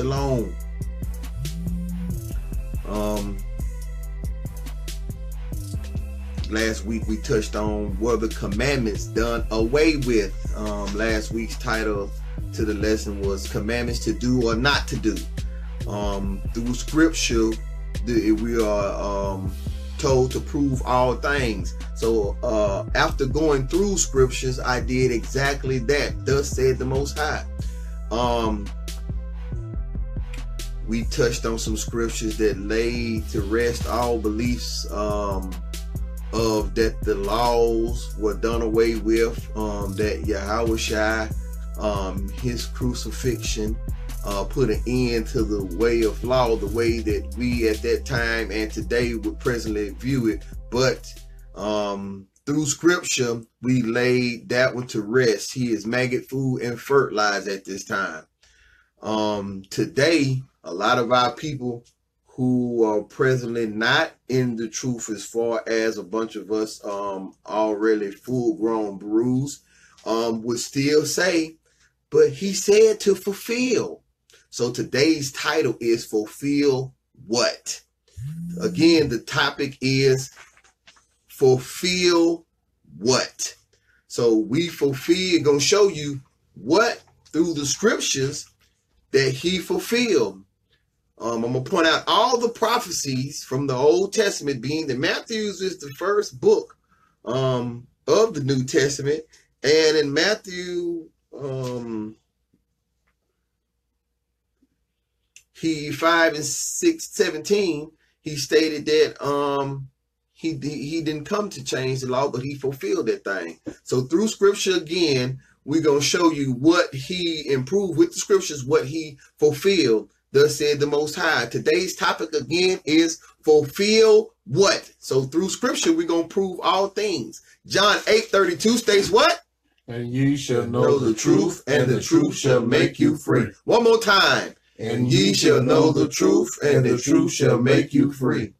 Shalom. Um, last week we touched on were the commandments done away with. Um, last week's title to the lesson was commandments to do or not to do. Um, through scripture, we are um, told to prove all things. So uh, after going through scriptures, I did exactly that. Thus said the Most High. Um, we touched on some scriptures that laid to rest all beliefs um, of that the laws were done away with, um, that Yahweh Shai, um, his crucifixion, uh, put an end to the way of law, the way that we at that time and today would presently view it. But um, through scripture, we laid that one to rest. He is maggot food and fertilized at this time. Um, today, a lot of our people who are presently not in the truth as far as a bunch of us um already full grown bruised um would still say but he said to fulfill. So today's title is fulfill what? Again the topic is fulfill what? So we fulfill gonna show you what through the scriptures that he fulfilled um, I'm gonna point out all the prophecies from the Old Testament, being that Matthew's is the first book um, of the New Testament, and in Matthew, um, he five and six seventeen, he stated that um, he he didn't come to change the law, but he fulfilled that thing. So through Scripture again, we're gonna show you what he improved with the Scriptures, what he fulfilled Thus said the Most High. Today's topic again is fulfill what? So through scripture, we're going to prove all things. John 8 32 states what? And ye shall know, know the, truth, and the truth shall make you free. One more time. And ye shall know the truth, and the truth shall make you free.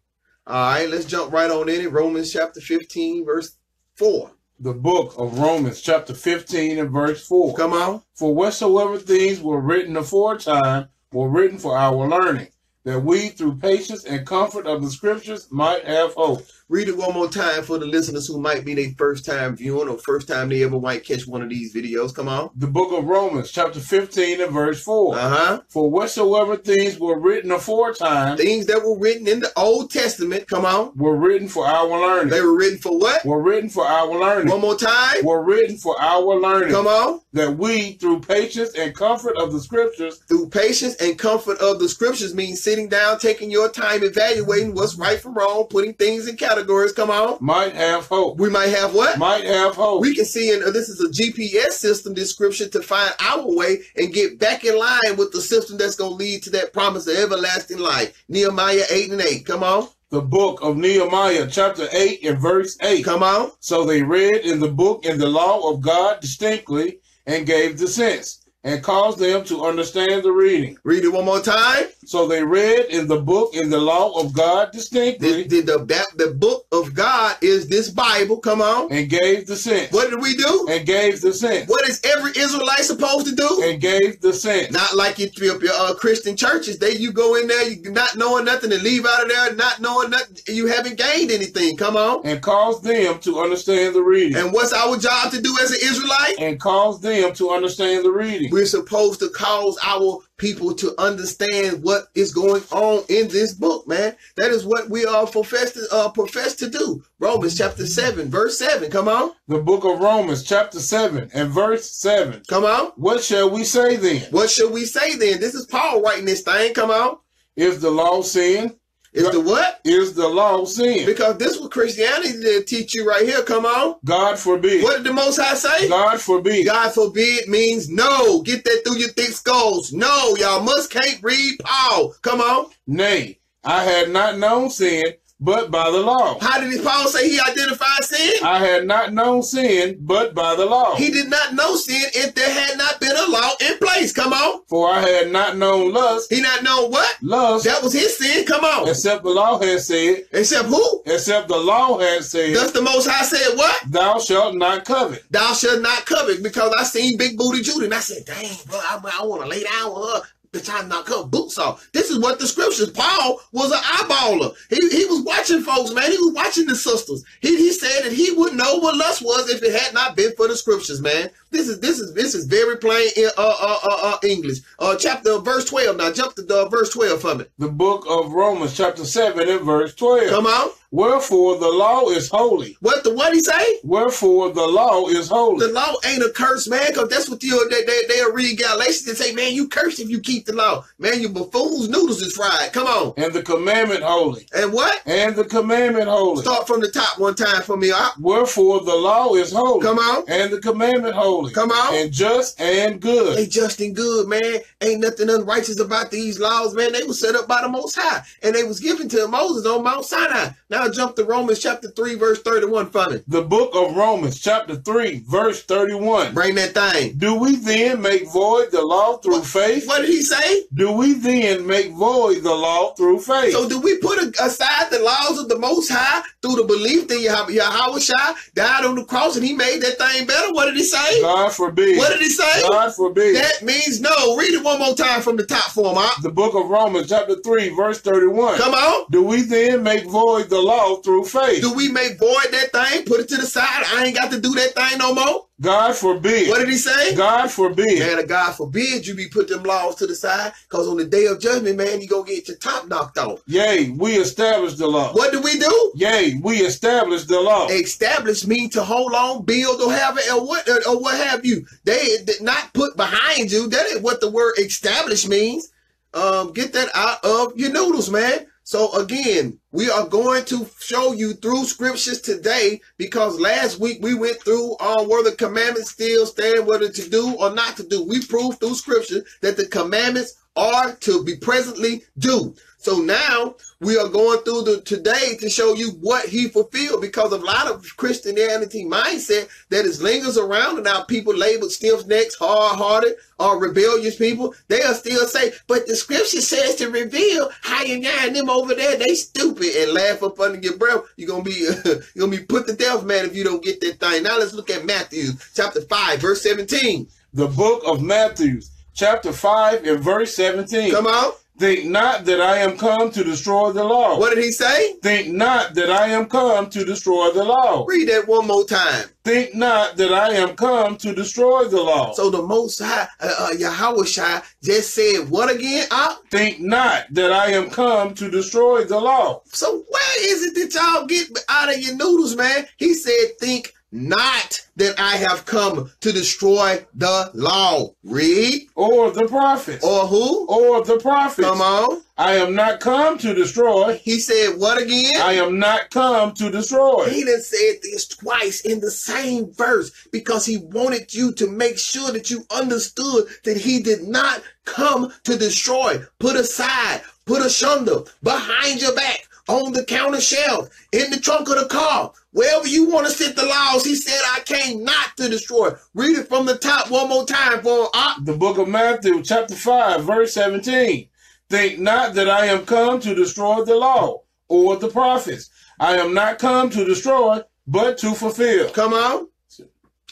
All right, let's jump right on in it. Romans chapter 15, verse 4 the book of Romans, chapter 15 and verse 4. Come on. For whatsoever things were written aforetime were written for our learning, that we, through patience and comfort of the scriptures, might have hope. Read it one more time for the listeners who might be their first time viewing or first time they ever might catch one of these videos. Come on. The book of Romans, chapter 15 and verse 4. Uh-huh. For whatsoever things were written aforetime. Things that were written in the Old Testament, come on. Were written for our learning. They were written for what? Were written for our learning. One more time. Were written for our learning. Come on. That we, through patience and comfort of the scriptures. Through patience and comfort of the scriptures means sitting down, taking your time, evaluating what's right from wrong, putting things in categories. Come on might have hope. We might have what? Might have hope. We can see in uh, this is a GPS system description to find our way and get back in line with the system that's going to lead to that promise of everlasting life. Nehemiah 8 and 8. Come on. The book of Nehemiah, chapter 8 and verse 8. Come on. So they read in the book in the law of God distinctly and gave the sense and caused them to understand the reading. Read it one more time. So they read in the book in the law of God distinctly. The, the, the, the, book of God is this Bible. Come on. And gave the sense. What did we do? And gave the sense. What is every Israelite supposed to do? And gave the sense. Not like your, your uh, Christian churches. They you go in there, you not knowing nothing, and leave out of there not knowing nothing. You haven't gained anything. Come on. And cause them to understand the reading. And what's our job to do as an Israelite? And cause them to understand the reading. We're supposed to cause our people to understand what is going on in this book, man. That is what we are professed to, uh, professed to do. Romans chapter 7, verse 7. Come on. The book of Romans chapter 7 and verse 7. Come on. What shall we say then? What shall we say then? This is Paul writing this thing. Come on. Is the law sin? Is the what? Is the law sin? Because this was Christianity to teach you right here. Come on. God forbid. What did the Most High say? God forbid. God forbid means no. Get that through your thick skulls. No, y'all must can't read Paul. Come on. Nay, I had not known sin, but by the law. How did Paul say he identified sin? I had not known sin but by the law. He did not know sin if there had not been a law in place. Come on. For I had not known lust, He not know what? lust, That was his sin. Come on. except the law had said, Except who? except the law had said, Thus the Most High said what? thou shalt not covet. Thou shalt not covet because I seen Big Booty Judy and I said, dang, bro, I, I want to lay down with her. Bitch, I'm not cut boots off. This is what the scriptures. Paul was an eyeballer. He, he was watching folks, man. He was watching the sisters. He, he said that he wouldn't know what lust was if it had not been for the scriptures, man. This is this is this is very plain in uh uh uh, uh English. Uh chapter verse twelve. Now jump to the verse twelve for me. The book of Romans, chapter 7, and verse 12. Come on. Wherefore the law is holy. What the what he say? Wherefore the law is holy. The law ain't a curse, man, because that's what you they, they they'll read Galatians and say, man, you cursed if you keep the law. Man, you buffoons noodles is fried. Come on. and the commandment holy. And what? And the commandment holy. Start from the top one time for me. Op. Wherefore the law is holy. Come on. And the commandment holy. Come on. And just and good. They just and good, man. Ain't nothing unrighteous about these laws, man. They was set up by the Most High, and they was given to Moses on Mount Sinai. Now jump to Romans chapter three, verse thirty-one for me. The book of Romans, chapter 3, verse 31. Bring that thing. Do we then make void the law through What- faith? What did he say? Do we then make void the law through faith? So do we put aside the laws of the Most High through the belief that Yah- Yahweh Shai died on the cross and he made that thing better? What did he say? God forbid. What did he say? God forbid. That means no. Read it one more time from the top for him. Op. the book of Romans, chapter 3, verse 31. Come on. Do we then make void the law through faith? Do we make void that thing? Put it to the side. I ain't got to do that thing no more. God forbid. What did he say? God forbid. Man, God forbid you be put them laws to the side, cause on the day of judgment, man, you gonna get your top knocked off. Yay, we established the law. What do we do? Yay, we established the law. Establish mean to hold on, build, or have it, or what, or, or what have you. They did not put behind you. That is what the word establish means. Um, get that out of your noodles, man. So again, we are going to show you through scriptures today because last week we went through uh, where the commandments still stand, whether to do or not to do. We proved through scripture that the commandments are to be presently do. So now we are going through the today to show you what he fulfilled because of a lot of Christianity mindset that is lingers around and now people labeled stiff necks, hard hearted, or rebellious people, they'll still say, but the scripture says to reveal how you and them over there, they stupid and laugh up under your breath. You're gonna be you're gonna be put to death, man, if you don't get that thing. Now let's look at Matthew chapter 5, verse 17. The book of Matthew, chapter 5, and verse 17. Come on. Think not that I am come to destroy the law. What did he say? Think not that I am come to destroy the law. Read that one more time. Think not that I am come to destroy the law. So the Most High, uh, uh, Yahweh Shai, just said what again? Uh, Think not that I am come to destroy the law. so where is it that y'all get out of your noodles, man? He said, think not that I have come to destroy the law. Read. Or the prophets. Or who? Or the prophets. Come on. I am not come to destroy. He said what again? I am not come to destroy. He done said this twice in the same verse because he wanted you to make sure that you understood that he did not come to destroy, put aside, put asunder, behind your back, on the counter shelf, in the trunk of the car, wherever you want to set the laws. He said, I came not to destroy. Read it from the top one more time for uh, The book of Matthew, chapter 5, verse 17. Think not that I am come to destroy the law or the prophets. I am not come to destroy, but to fulfill. Come on.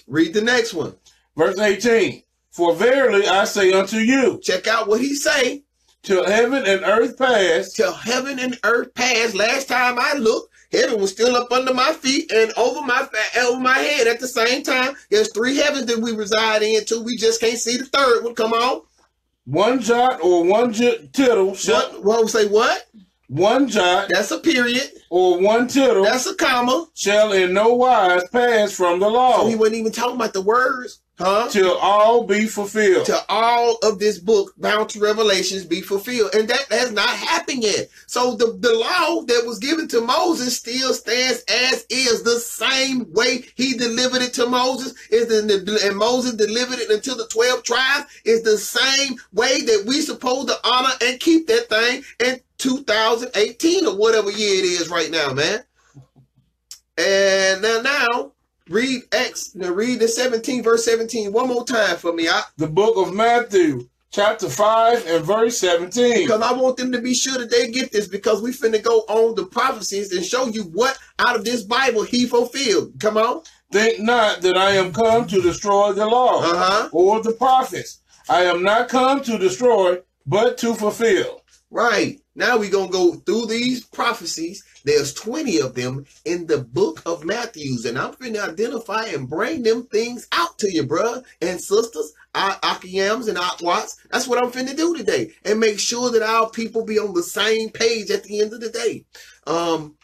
Read the next one. Verse 18. For verily I say unto you, Check out what he say. till heaven and earth pass, till heaven and earth pass. Last time I looked, heaven was still up under my feet and over my over my head at the same time. There's three heavens that we reside in too. We just can't see the third one. Come on. one jot or one j- tittle shall, What? What say what? one jot That's a period. or one tittle That's a comma. shall in no wise pass from the law. So he wasn't even talking about the words. Huh? till all be fulfilled. to all of this book bound to revelations be fulfilled and that has not happened yet so the, the law that was given to moses still stands as is the same way he delivered it to moses is the, and moses delivered it until the 12 tribes is the same way that we supposed to honor and keep that thing in 2018 or whatever year it is right now man and now now read Acts, now read the 17 verse 17 one more time for me. I, the book of Matthew, chapter 5 and verse 17. because I want them to be sure that they get this because we finna go on the prophecies and show you what out of this Bible he fulfilled. Come on. Think not that I am come to destroy the law Uh-huh. or the prophets. I am not come to destroy, but to fulfill. Right. Now we going to go through these prophecies. There's 20 of them in the book of Matthews. And I'm finna identify and bring them things out to you, bruh and sisters, our Akiyams and Akwats. That's what I'm finna do today. And make sure that our people be on the same page at the end of the day. Um,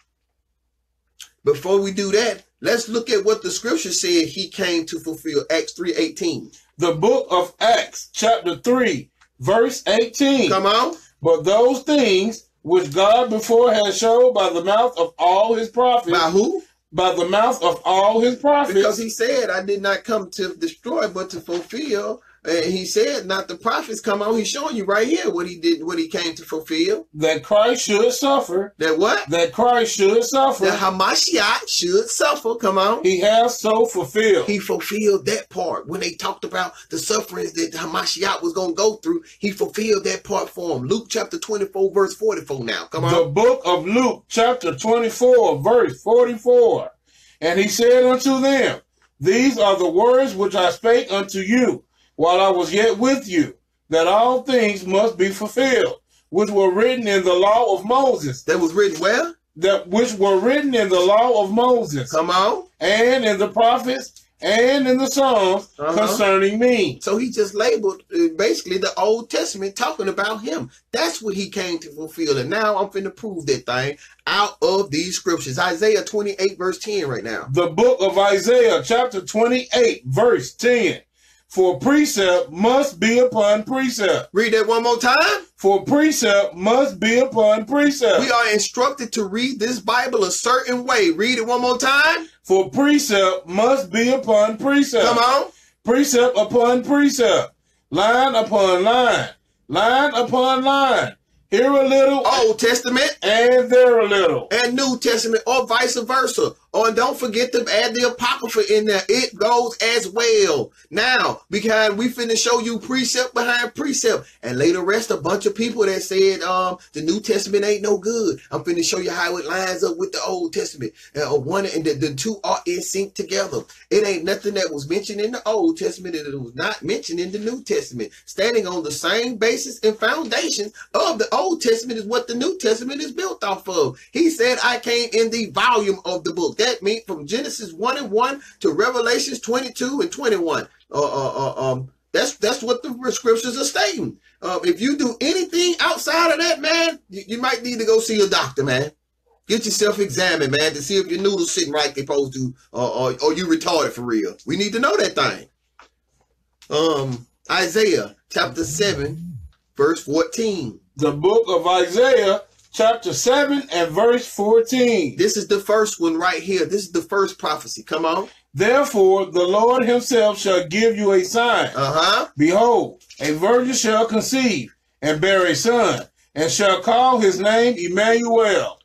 before we do that, let's look at what the scripture said he came to fulfill. Acts 3.18. The book of Acts, chapter 3, verse 18. Come on. But those things which God before had showed by the mouth of all his prophets, By who? by the mouth of all his prophets, Because he said, I did not come to destroy, but to fulfill. And he said, not the prophets come on. He's showing you right here what he did, what he came to fulfill. that Christ should suffer, That what? that Christ should suffer, That Hamashiach should suffer. Come on. he has so fulfilled. He fulfilled that part. When they talked about the sufferings that Hamashiach was going to go through, he fulfilled that part for him. Luke chapter 24, verse 44 now. Come on. the book of Luke, chapter 24, verse 44. And he said unto them, These are the words which I spake unto you while I was yet with you, that all things must be fulfilled, which were written in the law of Moses, That was written where? that which were written in the law of Moses, Come on. and in the prophets, and in the Psalms Uh-huh. concerning me. So he just labeled uh, basically the Old Testament talking about him. That's what he came to fulfill. And now I'm finna prove that thing out of these scriptures. Isaiah 28 verse 10 right now. the book of Isaiah, chapter 28, verse 10. For precept must be upon precept. Read that one more time. For precept must be upon precept. We are instructed to read this Bible a certain way. Read it one more time. For precept must be upon precept. Come on. Precept upon precept. Line upon line. Line upon line. Here a little Old Testament and there a little. and New Testament or vice versa. Oh, and don't forget to add the Apocrypha in there. It goes as well. Now, because we finna show you precept behind precept. And later rest a bunch of people that said um the New Testament ain't no good. I'm finna show you how it lines up with the Old Testament. Uh, one and the, the two are in sync together. It ain't nothing that was mentioned in the Old Testament that it was not mentioned in the New Testament. Standing on the same basis and foundation of the Old Testament is what the New Testament is built off of. He said, I came in the volume of the book. That from Genesis 1 and 1 to Revelations 22 and 21. Uh, uh, uh, um, that's that's what the scriptures are stating. Uh, if you do anything outside of that, man, you, you might need to go see a doctor, man. Get yourself examined, man, to see if your noodles sitting right they supposed to, or, or, or you retarded for real. We need to know that thing. Um, Isaiah chapter 7, verse 14. The book of Isaiah, chapter 7 and verse 14. This is the first one right here. This is the first prophecy. Come on. Therefore, the Lord himself shall give you a sign. Uh-huh. Behold, a virgin shall conceive and bear a son, and shall call his name Emmanuel.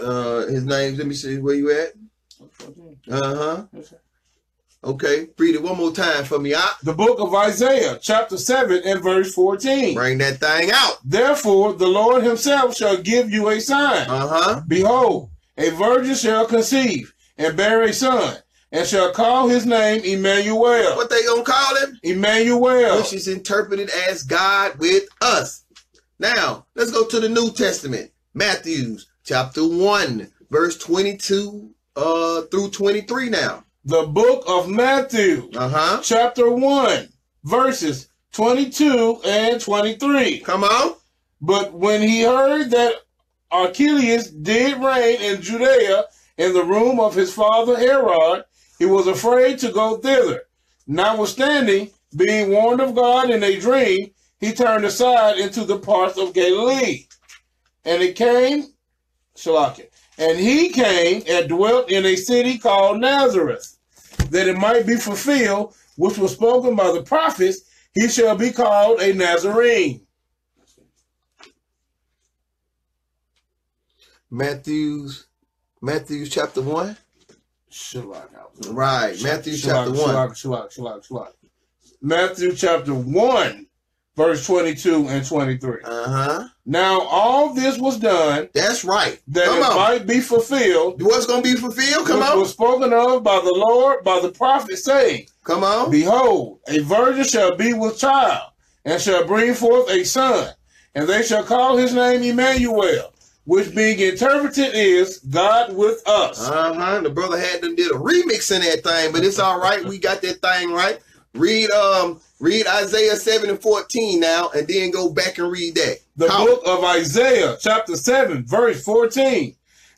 Uh his name, let me see where you at. Uh-huh. Okay. Read it one more time for me. I The book of Isaiah, chapter 7 and verse 14. bring that thing out. Therefore, the Lord himself shall give you a sign. Uh-huh. Behold, a virgin shall conceive and bear a son, and shall call his name Emmanuel. What they gonna call him? Emmanuel. Which is interpreted as God with us. Now, let's go to the New Testament. Matthew's chapter 1, verse 22 uh through 23 now. The book of Matthew, Uh-huh. chapter 1, verses 22 and 23. Come on. But when he heard that Archelaus did reign in Judea in the room of his father Herod, he was afraid to go thither. Notwithstanding, being warned of God in a dream, he turned aside into the parts of Galilee. And it came, Shalaka, and he came and dwelt in a city called Nazareth, that it might be fulfilled, which was spoken by the prophets, he shall be called a Nazarene. Matthew's Matthew's chapter one. Shalak. Right, Matthew chapter one. Matthew chapter 1, verse 22 and 23. Uh huh. Now all this was done That's right. that Come it on. might be fulfilled, What's gonna be fulfilled? Come on. was spoken of by the Lord, by the prophet, saying, Come on. Behold, a virgin shall be with child, and shall bring forth a son, and they shall call his name Emmanuel, which being interpreted is God with us. Uh huh. The brother had them did a remix in that thing, but it's all right. We got that thing right. Read um read Isaiah seven and fourteen now, and then go back and read that. the How- book of Isaiah, chapter 7, verse 14.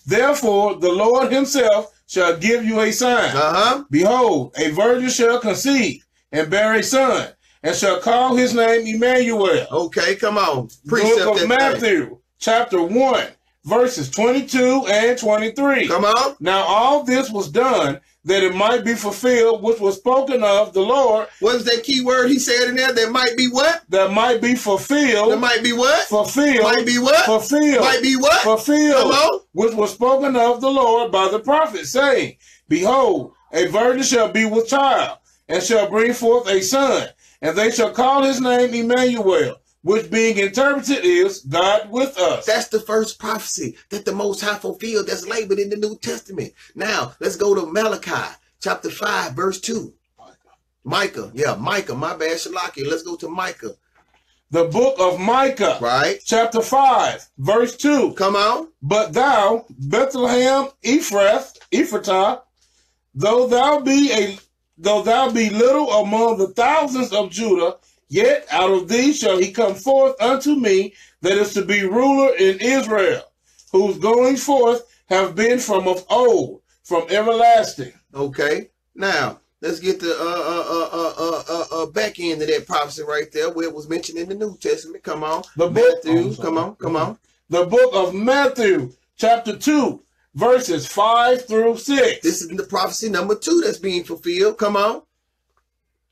Therefore, the Lord himself shall give you a sign. Uh huh. Behold, a virgin shall conceive and bear a son, and shall call his name Emmanuel. Okay, come on. Precept book of that thing. Matthew, chapter 1, verses 22 and 23. Come on. Now, all this was done that it might be fulfilled, which was spoken of the Lord, What is that key word he said in there? That might be what? that might be fulfilled. There might be what? fulfilled. Might be what? Fulfilled. Might be what? fulfilled, on. which was spoken of the Lord by the prophet, saying, Behold, a virgin shall be with child, and shall bring forth a son, and they shall call his name Emmanuel, which being interpreted is God with us. That's the first prophecy that the Most High fulfilled that's labeled in the New Testament. Now, let's go to Malachi chapter 5, verse 2. Micah. Yeah, Micah. My bad, Shalaki. Let's go to Micah. the book of Micah, Right? chapter 5, verse 2. Come on. But thou, Bethlehem Ephrath, Ephratah, though thou be a though thou be little among the thousands of Judah, yet out of thee shall he come forth unto me that is to be ruler in Israel, whose goings forth have been from of old, from everlasting. Okay. Now, let's get the uh, uh, uh, uh, uh, uh, back end of that prophecy right there where it was mentioned in the New Testament. Come on. The book- Matthew. Oh, come on. Come on. The book of Matthew, chapter 2, verses 5 through 6. This is the prophecy number two that's being fulfilled. Come on.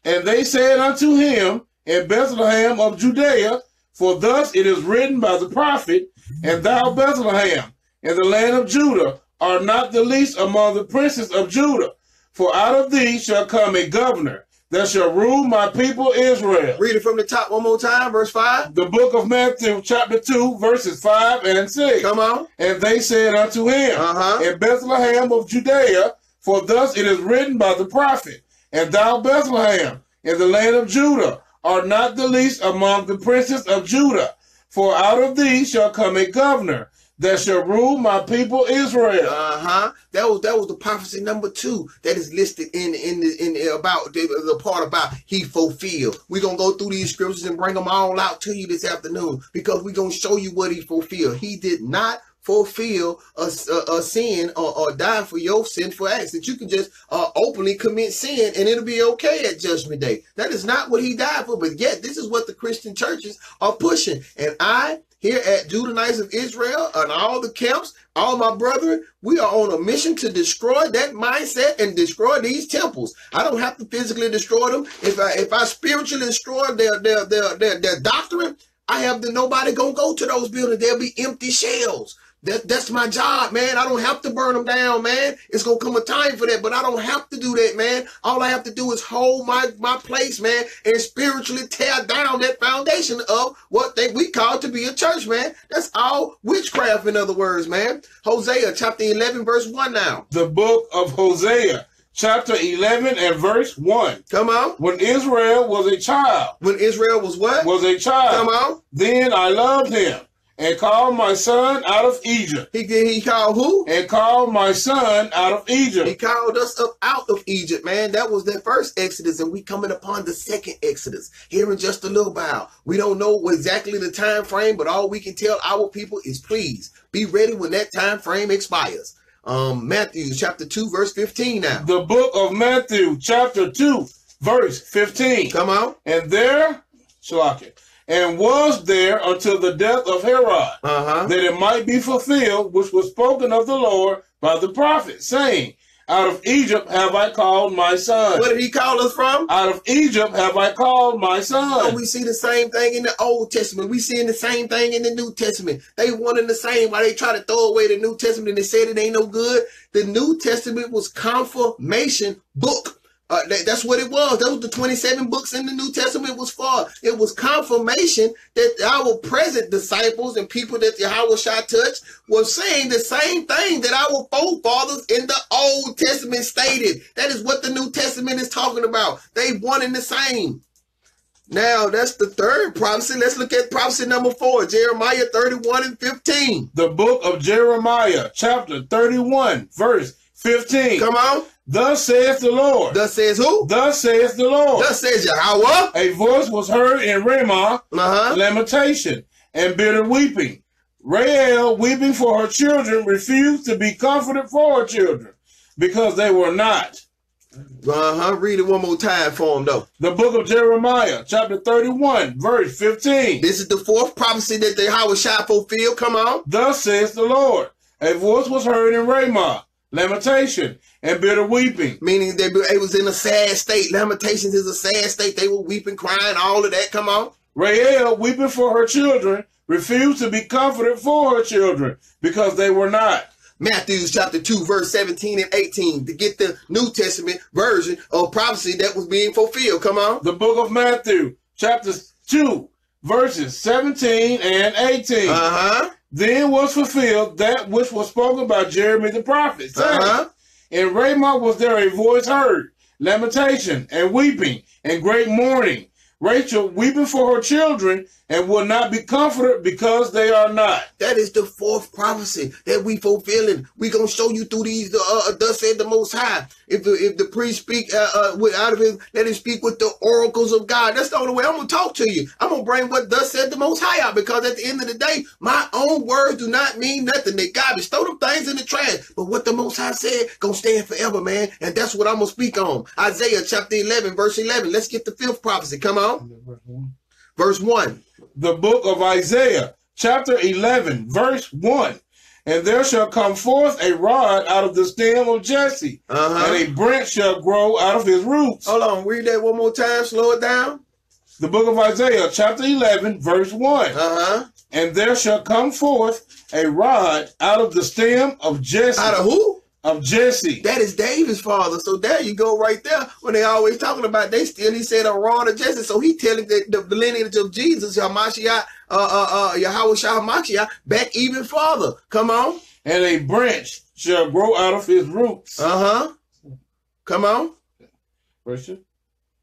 And they said unto him in Bethlehem of Judea, For thus it is written by the prophet, And thou, Bethlehem, in the land of Judah, art not the least among the princes of Judah. For out of thee shall come a governor that shall rule my people Israel. Read it from the top one more time. Verse 5. The book of Matthew, chapter 2, verses 5 and 6. Come on. And they said unto him, Uh-huh. In Bethlehem of Judea, for thus it is written by the prophet, And thou, Bethlehem, in the land of Judah, art not the least among the princes of Judah, for out of thee shall come a governor that shall rule my people Israel. Uh huh. That was that was the prophecy number two that is listed in in the in about the, the part about he fulfilled. We're gonna go through these scriptures and bring them all out to you this afternoon because we're gonna show you what he fulfilled. He did not fulfill a, a, a sin or, or die for your sinful acts that you can just uh, openly commit sin and it'll be okay at judgment day that is not what he died for but yet this is what the christian churches are pushing and i here at Judaites of Israel and all the camps, all my brethren, we are on a mission to destroy that mindset and destroy these temples. I don't have to physically destroy them. If I if I spiritually destroy their their their their, their doctrine, I have the nobody gonna go to those buildings. They'll be empty shells. That, that's my job, man. I don't have to burn them down, man. It's gonna come a time for that, but I don't have to do that, man. All I have to do is hold my my place, man, and spiritually tear down that foundation of what they we call to be a church, man. That's all witchcraft, in other words, man. Hosea chapter eleven, verse one. Now, The book of Hosea, chapter 11 and verse 1. come on. When Israel was a child, When Israel was what? was a child, Come on. then I loved him and called my son out of Egypt. He did. He called who? and called my son out of Egypt. He called us up out of Egypt, man. That was the first Exodus, and we coming upon the second Exodus here in just a little while. We don't know exactly the time frame, but all we can tell our people is please be ready when that time frame expires. Um, Matthew chapter two, verse fifteen. Now, The book of Matthew, chapter 2, verse 15. Come on. And there, Shalaki, and was there until the death of Herod, Uh-huh. that it might be fulfilled, which was spoken of the Lord by the prophet, saying, Out of Egypt have I called my son. What did he call us from? Out of Egypt have I called my Oh, son. we see the same thing in the Old Testament. We seeing the same thing in the New Testament. They and the same. Why they try to throw away the New Testament and they said it ain't no good. The New Testament was confirmation book. Uh, that- that's what it was. That was the 27 books in the New Testament was for. It was confirmation that our present disciples and people that Yahweh Shah touched were saying the same thing that our forefathers in the Old Testament stated. That is what the New Testament is talking about. They one and the same. Now that's the third prophecy. Let's look at prophecy number four, Jeremiah 31 and 15. The book of Jeremiah, chapter 31, verse 15. Come on. Thus saith the Lord. Thus says who? Thus saith the Lord. Thus says Yahweh. A voice was heard in Ramah, Uh-huh. lamentation and bitter weeping. Rael, weeping for her children, refused to be comforted for her children because they were not. Uh-huh. Read it one more time for him though. The book of Jeremiah, chapter 31, verse 15. This is the fourth prophecy that the Yahweh Shah fulfilled. Come on. Thus says the Lord. A voice was heard in Ramah, lamentation and bitter weeping. Meaning they it was in a sad state. Lamentations is a sad state. They were weeping, crying, all of that. Come on. Rael, weeping for her children, refused to be comforted for her children because they were not. Matthew chapter 2, verse 17 and 18 to get the New Testament version of prophecy that was being fulfilled. Come on. The book of Matthew, chapter 2, verses 17 and 18. Uh-huh. Then was fulfilled that which was spoken by Jeremy the prophet, saying, Uh-huh. In Ramah was there a voice heard, lamentation and weeping and great mourning. Rachel weeping for her children and will not be comforted because they are not. That is the fourth prophecy that we fulfilling. We gonna show you through these. Uh, uh, thus said the Most High. If the if the priest speak uh, uh, with, out of his, let him speak with the oracles of God. That's the only way I'm gonna talk to you. I'm gonna bring what thus said the Most High out because at the end of the day, my own words do not mean nothing. They garbage. Throw them things in the trash. But what the Most High said gonna stand forever, man. And that's what I'm gonna speak on. Isaiah chapter 11, verse 11. Let's get the fifth prophecy. Come on, verse one. The book of Isaiah, chapter 11, verse 1. And there shall come forth a rod out of the stem of Jesse, Uh huh. and a branch shall grow out of his roots. Hold on. Read that one more time. Slow it down. The book of Isaiah, chapter 11, verse 1. Uh huh. And there shall come forth a rod out of the stem of Jesse. Out of who? Of Jesse. That is David's father. So there you go, right there. When they always talking about they still, he said a rod of Jesse. So he telling the, the, the lineage of Jesus, Hamashiach, uh, uh, uh, Yahweh Shah back even farther. Come on. And a branch shall grow out of his roots. Uh huh. Come on. Verse-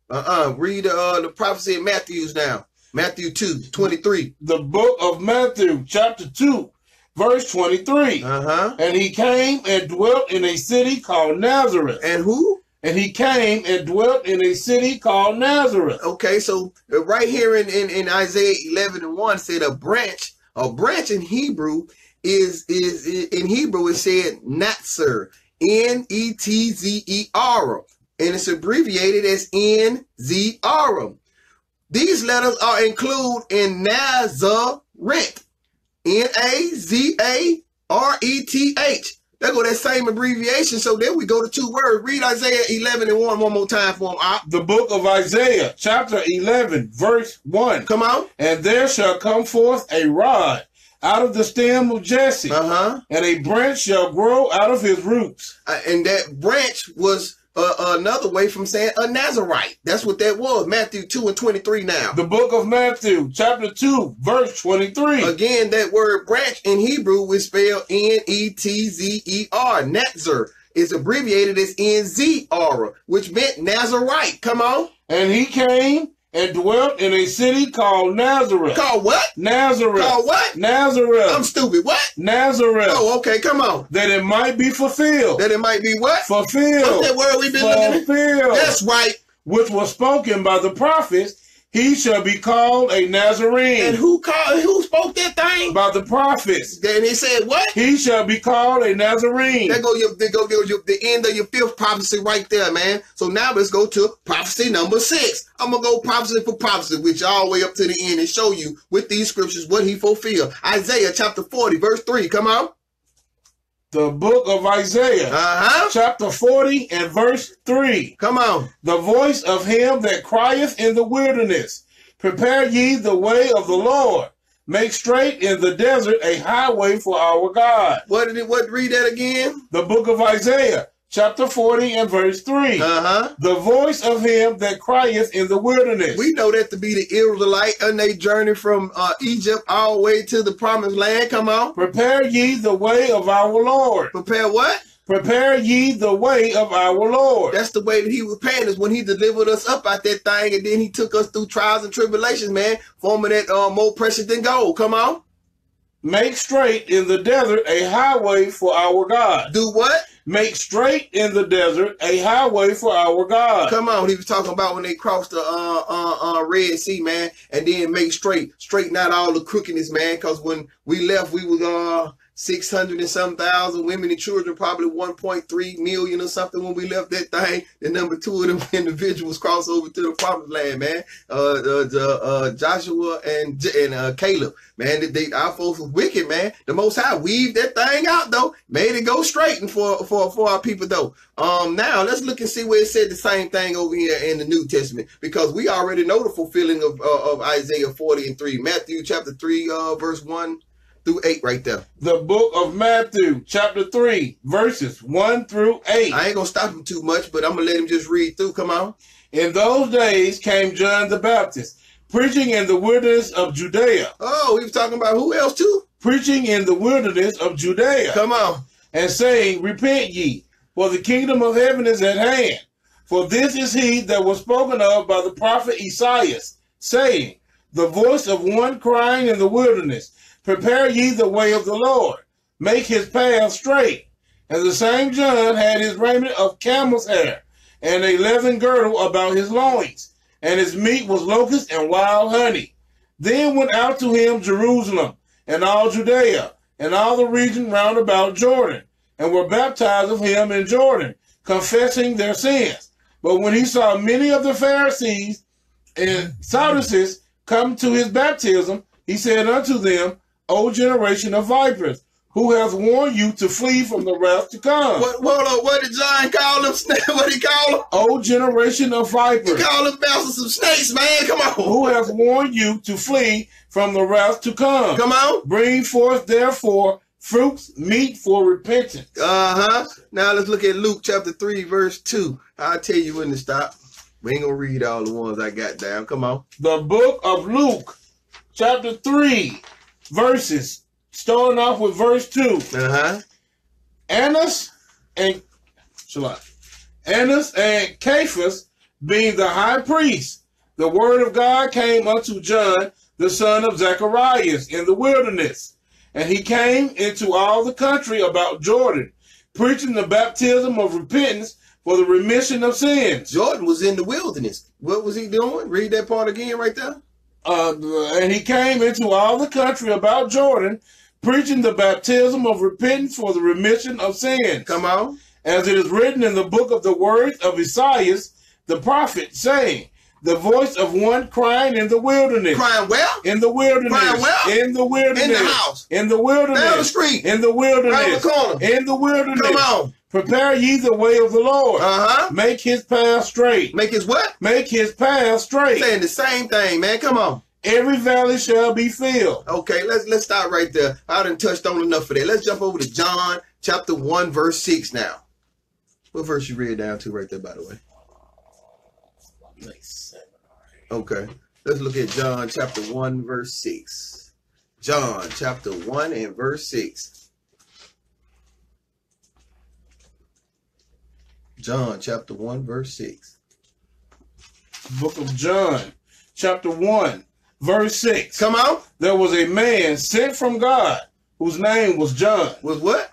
Uh uh Read uh, the prophecy of Matthew's now. Matthew 2, 23. The book of Matthew, chapter 2, verse 23. Uh huh. And he came and dwelt in a city called Nazareth. And who? And he came and dwelt in a city called Nazareth. Okay, so uh, right here in, in, in Isaiah 11 and 1 said a branch, a branch in Hebrew is, is, is in Hebrew it said Natzer, N-E-T-Z-E-R, and it's abbreviated as N-Z-R. These letters are included in Nazareth, N-A-Z-A-R-E-T-H. They go that same abbreviation. So then we go to two words. Read Isaiah 11 and 1 one more time for him. Op. The book of Isaiah, chapter 11, verse 1. Come on. And there shall come forth a rod out of the stem of Jesse, Uh huh. and a branch shall grow out of his roots. Uh, and that branch was uh, another way from saying a Nazarite. That's what that was. Matthew 2 and 23 now. The book of Matthew, chapter 2, verse 23. Again, that word branch in Hebrew is spelled N-E-T-Z-E-R. Natzer is abbreviated as N-Z-R, which meant Nazarite. Come on. And he came and dwelt in a city called Nazareth. Call what? Nazareth. Call what? Nazareth. I'm stupid. What? Nazareth. Oh, okay. Come on. That it might be fulfilled. That it might be what? fulfilled. What's that word we've been looking at? fulfilled. That's right. which was spoken by the prophets. He shall be called a Nazarene. And who called? Who spoke that thing? By the prophets. Then he said, "What?" He shall be called a Nazarene. There go your, there go your, the end of your fifth prophecy right there, man. So now let's go to prophecy number six. I'm gonna go prophecy for prophecy, which all the way up to the end and show you with these scriptures what he fulfilled. Isaiah chapter 40, verse 3. Come on. The book of Isaiah, uh-huh. chapter 40 and verse 3. Come on. The voice of him that crieth in the wilderness, prepare ye the way of the Lord. Make straight in the desert a highway for our God. What did it what read that again? The book of Isaiah, chapter 40 and verse 3. Uh-huh. The voice of him that crieth in the wilderness. We know that to be the Israelite on their journey from uh, Egypt all the way to the promised land. Come on. Prepare ye the way of our Lord. Prepare what? Prepare ye the way of our Lord. That's the way that he was paying us when he delivered us up out that thing and then he took us through trials and tribulations, man, forming that uh, more precious than gold. Come on. Make straight in the desert a highway for our God. Do what? Make straight in the desert a highway for our God. Come on, he was talking about when they crossed the uh, uh, uh, Red Sea, man, and then make straight, straighten out all the crookedness, man. Because when we left, we was uh 600 and some thousand women and children, probably 1.3 million or something when we left that thing. The number two of them individuals crossed over to the promised land, man. Uh, uh, uh Joshua and and uh, Caleb, man, they, our folks was wicked, man. The Most High weaved that thing out though, made it go straight and for for for our people though. Um, now let's look and see where it said the same thing over here in the New Testament because we already know the fulfilling of uh, of Isaiah 40 and 3, Matthew chapter 3, uh, verse 1 through 8 right there. The book of Matthew, chapter 3, verses 1 through 8. I ain't going to stop him too much, but I'm going to let him just read through. Come on. In those days came John the Baptist, preaching in the wilderness of Judea. Oh, he was talking about who else too? Preaching in the wilderness of Judea. Come on. And saying, Repent ye, for the kingdom of heaven is at hand. For this is he that was spoken of by the prophet Esaias, saying, The voice of one crying in the wilderness, Prepare ye the way of the Lord, make his path straight. And the same John had his raiment of camel's hair, and a leathern girdle about his loins, and his meat was locust and wild honey. Then went out to him Jerusalem, and all Judea, and all the region round about Jordan, and were baptized of him in Jordan, confessing their sins. But when he saw many of the Pharisees and Sadducees come to his baptism, he said unto them, O generation of vipers, who has warned you to flee from the wrath to come. What, what, what did John call them? What did he call them? O generation of vipers. He called them bastards of snakes, man. Come on. Who has warned you to flee from the wrath to come. Come on. Bring forth, therefore, fruits meet for repentance. Uh-huh. Now let's look at Luke chapter 3, verse 2. I'll tell you when to stop. We ain't gonna read all the ones I got down. Come on. The book of Luke, chapter 3, verses, starting off with verse 2. Uh-huh. Annas and Shalai. Annas and Caiaphas being the high priest, the word of God came unto John, the son of Zacharias, in the wilderness. And he came into all the country about Jordan, preaching the baptism of repentance for the remission of sins. Jordan was in the wilderness. What was he doing? Read that part again right there. Uh, and he came into all the country about Jordan, preaching the baptism of repentance for the remission of sins. Come on. As it is written in the book of the words of Esaias, the prophet, saying, the voice of one crying in the wilderness. Crying well? In the wilderness. Crying well? In the wilderness. In the house. In the wilderness. Down the street. In the wilderness. Around the corner. In the wilderness. Come on. Prepare ye the way of the Lord. Uh-huh. Make his path straight. Make his what? Make his path straight. Saying the same thing, man. Come on. Every valley shall be filled. Okay, let's let's stop right there. I didn't touched on enough of that. Let's jump over to John chapter 1, verse 6 now. What verse you read down to right there, by the way? Okay. Let's look at John chapter 1, verse 6. John chapter 1 and verse 6. John chapter 1, verse 6. Book of John, chapter 1, verse 6. Come on. There was a man sent from God whose name was John. Was what?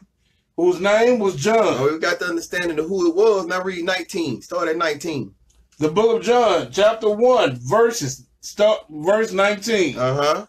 Whose name was John. Oh, we got the understanding of who it was. Now read 19. Start at 19. The book of John, chapter 1, verses start verse 19. Uh huh.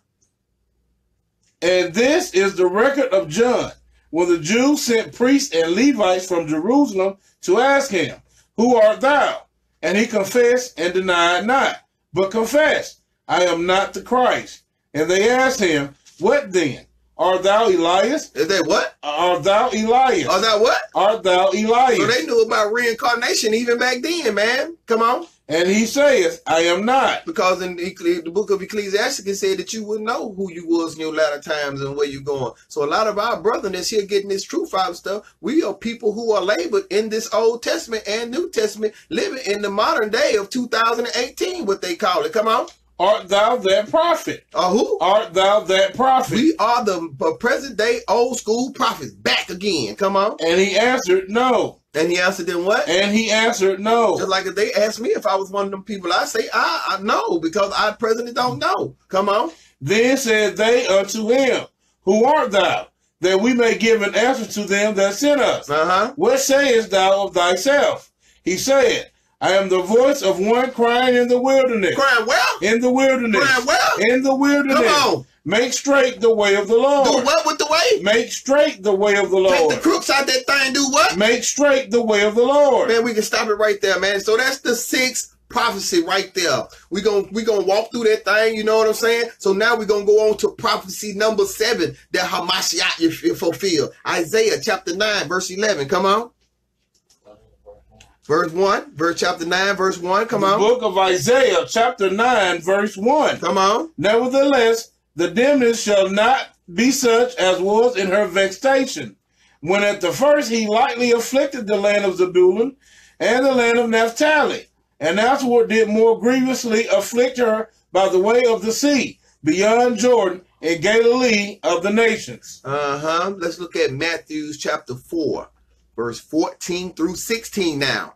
And this is the record of John, when the Jews sent priests and Levites from Jerusalem to ask him, Who art thou? And he confessed and denied not, but confessed, I am not the Christ. And they asked him, What then? Art thou Elias? Is that what? Art thou Elias? Oh, that what? Art thou Elias? So they knew about reincarnation even back then, man. Come on. And he says, I am not. Because in the book of Ecclesiastes said that you would know who you was in your latter times and where you're going. So a lot of our brethren that's here getting this truth out stuff, we are people who are labored in this Old Testament and New Testament, living in the modern day of 2018, what they call it. Come on. Art thou that prophet? Uh, who? Art thou that prophet? We are the present day old school prophets back again. Come on. and he answered, No. And he answered them what? And he answered, No. Just like if they asked me if I was one of them people, I say I, I know because I presently don't know. Come on. Then said they unto him, Who art thou? That we may give an answer to them that sent us. Uh huh. What sayest thou of thyself? He said, I am the voice of one crying in the wilderness. Crying well. In the wilderness. Crying well. In the wilderness. Come on. Make straight the way of the Lord. Do what with the way? Make straight the way of the Lord. Take the crooks out that thing. Do what? Make straight the way of the Lord. Man, we can stop it right there, man. So that's the sixth prophecy right there. We gonna we gonna walk through that thing. You know what I'm saying? So now we're gonna go on to prophecy number seven that Hamashiach you fulfill. Isaiah chapter nine, verse eleven. Come on. Verse one, verse chapter nine, verse one. Come the on, book of Isaiah, chapter 9, verse 1. come on. Nevertheless, the dimness shall not be such as was in her vexation, when at the first he lightly afflicted the land of Zebulun and the land of Naphtali, and afterward did more grievously afflict her by the way of the sea, beyond Jordan, in Galilee of the nations. Uh huh. Let's look at Matthew's chapter 4, verse 14 through 16 now.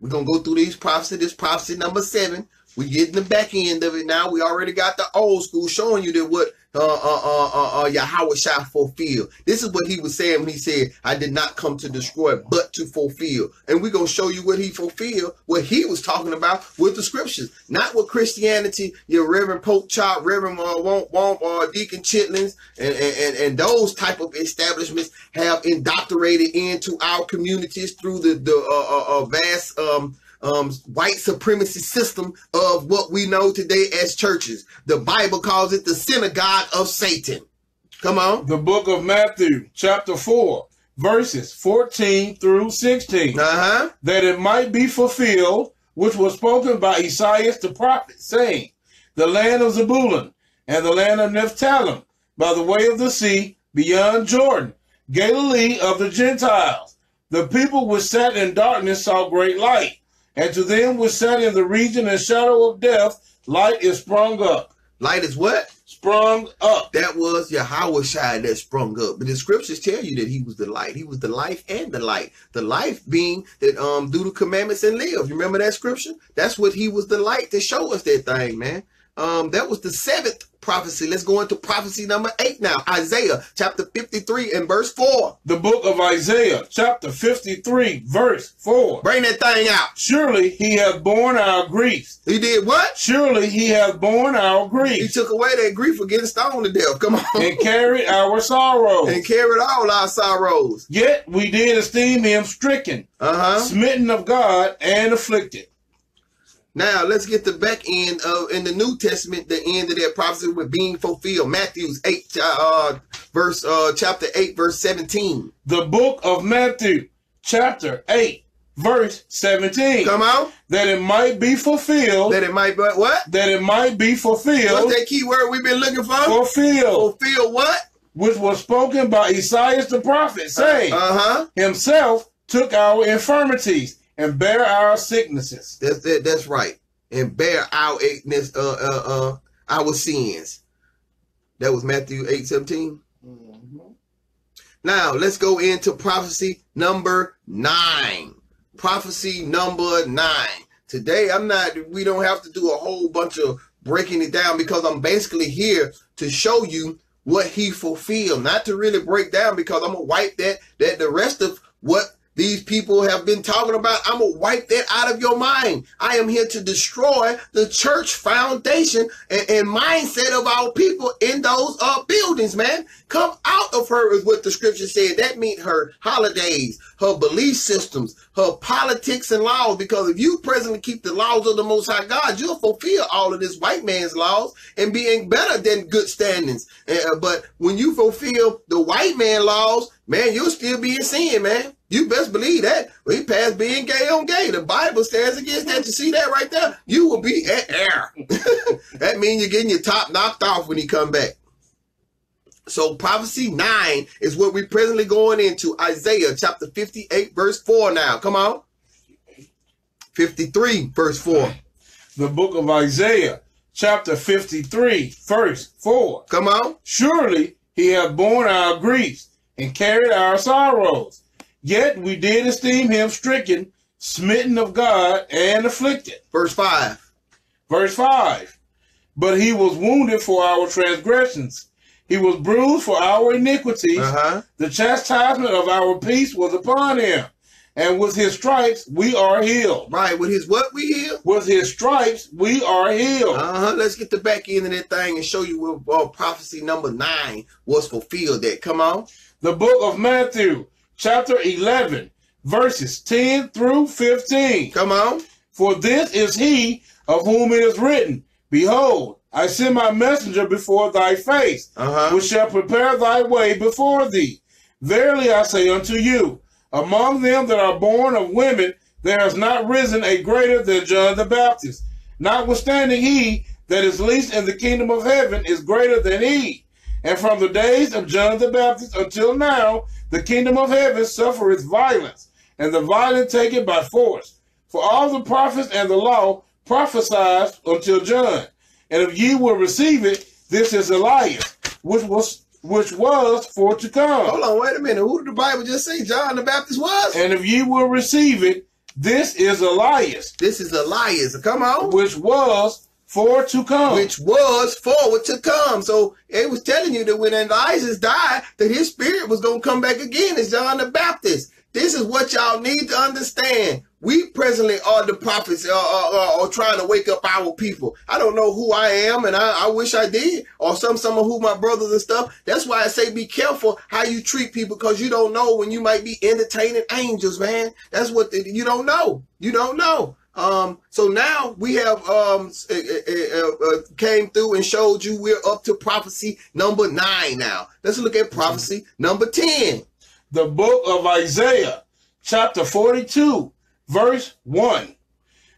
We're going to go through these prophecy. This prophecy number seven. We getting the back end of it now. We already got the old school showing you that what uh, uh, uh, uh, uh, Yahweh shall fulfill. This is what he was saying when he said, I did not come to destroy, but to fulfill. And we're going to show you what he fulfilled, what he was talking about with the scriptures, not what Christianity, your Reverend Pope Chop, Reverend uh, Womp Womp, or Deacon Chitlins, and, and, and, and those type of establishments have indoctrinated into our communities through the, the uh, uh, uh, vast um, um, white supremacy system of what we know today as churches. The Bible calls it the synagogue of Satan. Come on. The book of Matthew, chapter 4, verses 14 through 16. Uh huh. that it might be fulfilled, which was spoken by Esaias the prophet, saying, The land of Zebulun and the land of Nephthalim, by the way of the sea, beyond Jordan, Galilee of the Gentiles. The people which sat in darkness saw great light, and to them which sat in the region and shadow of death, light is sprung up. Light is what? Sprung up. That was Yahweh Shai that sprung up. But the scriptures tell you that he was the light. He was the life and the light. The life being that um do the commandments and live. You remember that scripture? That's what he was the light to show us that thing, man. Um, that was the seventh prophecy. Let's go into prophecy number eight now. Isaiah chapter 53 and verse 4. The book of Isaiah, chapter 53, verse 4. Bring that thing out. Surely he hath borne our griefs. He did what? Surely he hath borne our griefs. He took away that grief for getting stoned to death. Come on. and carried our sorrows. and carried all our sorrows. Yet we did esteem him stricken, Uh-huh. smitten of God, and afflicted. Now let's get the back end of in the New Testament, the end of that prophecy with being fulfilled. Matthew's eight uh verse uh chapter eight, verse 17. The book of Matthew, chapter 8, verse 17. Come out. That it might be fulfilled, That it might be what? that it might be fulfilled. What's that key word we've been looking for? fulfilled, Fulfill what? which was spoken by Esaias the prophet, saying, Uh-huh. Himself took our infirmities and bear our sicknesses. That's that, that's right. And bear our uh uh uh our sins. That was Matthew 8, 17. Now let's go into prophecy number nine. Prophecy number nine. Today I'm not we don't have to do a whole bunch of breaking it down because I'm basically here to show you what he fulfilled. Not to really break down because I'm gonna wipe that that the rest of what these people have been talking about. I'm gonna wipe that out of your mind. I am here to destroy the church foundation and, and mindset of our people in those uh, buildings, man. Come out of her is what the scripture said. That means her holidays, her belief systems, her politics and laws. Because if you presently keep the laws of the Most High God, you'll fulfill all of this white man's laws and being better than good standings. Uh, but when you fulfill the white man laws, man, you'll still be in sin, man. You best believe that. We pass being gay on gay. The Bible stands against that. You see that right there? You will be at air. that means you're getting your top knocked off when you come back. So prophecy 9 is what we're presently going into. Isaiah chapter 58, verse 4 now. Come on. 53, verse 4. The book of Isaiah, chapter 53, verse 4. Come on. Surely he hath borne our griefs and carried our sorrows. Yet we did esteem him stricken, smitten of God, and afflicted. Verse 5. Verse 5. But he was wounded for our transgressions, he was bruised for our iniquities. Uh-huh. The chastisement of our peace was upon him, and with his stripes we are healed. Right. With his what we heal? With his stripes we are healed. Uh-huh. Let's get the back end of that thing and show you where uh, prophecy number 9 was fulfilled at. Come on. The book of Matthew, chapter 11, verses 10 through 15. Come on. For this is he of whom it is written, Behold, I send my messenger before thy face, Uh-huh. which shall prepare thy way before thee. Verily I say unto you, among them that are born of women, there has not risen a greater than John the Baptist. Notwithstanding he that is least in the kingdom of heaven is greater than he. And from the days of John the Baptist until now, the kingdom of heaven suffereth violence, and the violent take it by force. For all the prophets and the law prophesied until John. And if ye will receive it, this is Elias, which was which was for to come. Hold on, wait a minute. Who did the Bible just say John the Baptist was? And if ye will receive it, this is Elias, This is Elias. Come on. which was for to come. Which was forward to come. So it was telling you that when Elias died, that his spirit was going to come back again as John the Baptist. This is what y'all need to understand. We presently are the prophets uh, uh, uh, are trying to wake up our people. I don't know who I am, and I, I wish I did, or some some of who my brothers and stuff. That's why I say be careful how you treat people, because you don't know when you might be entertaining angels, man. That's what the, you don't know. You don't know. Um, so now we have um uh, uh, uh, came through and showed you we're up to prophecy number nine now. Let's look at prophecy number ten. the book of Isaiah, chapter 42, verse 1.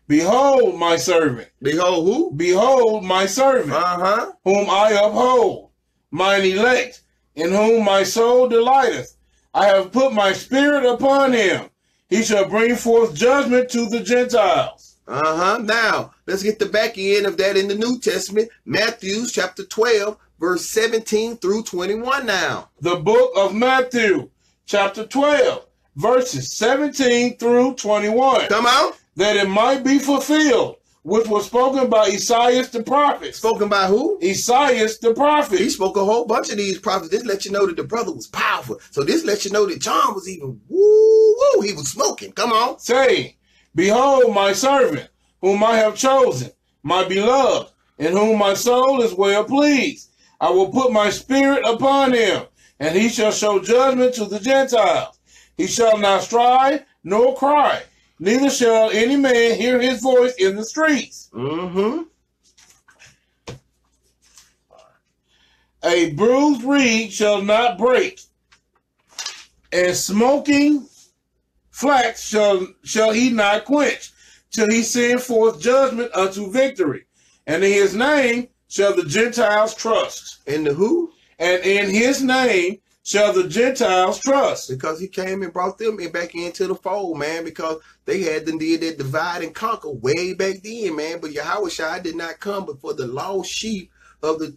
Behold my servant, Behold, who? behold my servant, Uh huh. whom I uphold, mine elect, in whom my soul delighteth. I have put my spirit upon him. He shall bring forth judgment to the Gentiles. Uh huh. Now let's get the back end of that in the New Testament, Matthew chapter twelve, verse seventeen through twenty-one. Now. The book of Matthew, chapter 12, verses 17 through 21. Come on. that it might be fulfilled, which was spoken by Esaias the prophet. Spoken by who? Esaias the prophet. He spoke a whole bunch of these prophets. This let you know that the brother was powerful. So this let you know that John was even woo woo. He was smoking. Come on. Say, Behold my servant, whom I have chosen, my beloved, in whom my soul is well pleased. I will put my spirit upon him, and he shall show judgment to the Gentiles. He shall not strive nor cry, neither shall any man hear his voice in the streets. Mm-hmm. A bruised reed shall not break, and smoking flax shall shall he not quench, till he send forth judgment unto victory. And in his name shall the Gentiles trust. And the who? And in his name shall the Gentiles trust. Because he came and brought them back into the fold, man. Because they had them did that divide and conquer way back then, man. But Yahweh Shai did not come but for the lost sheep of the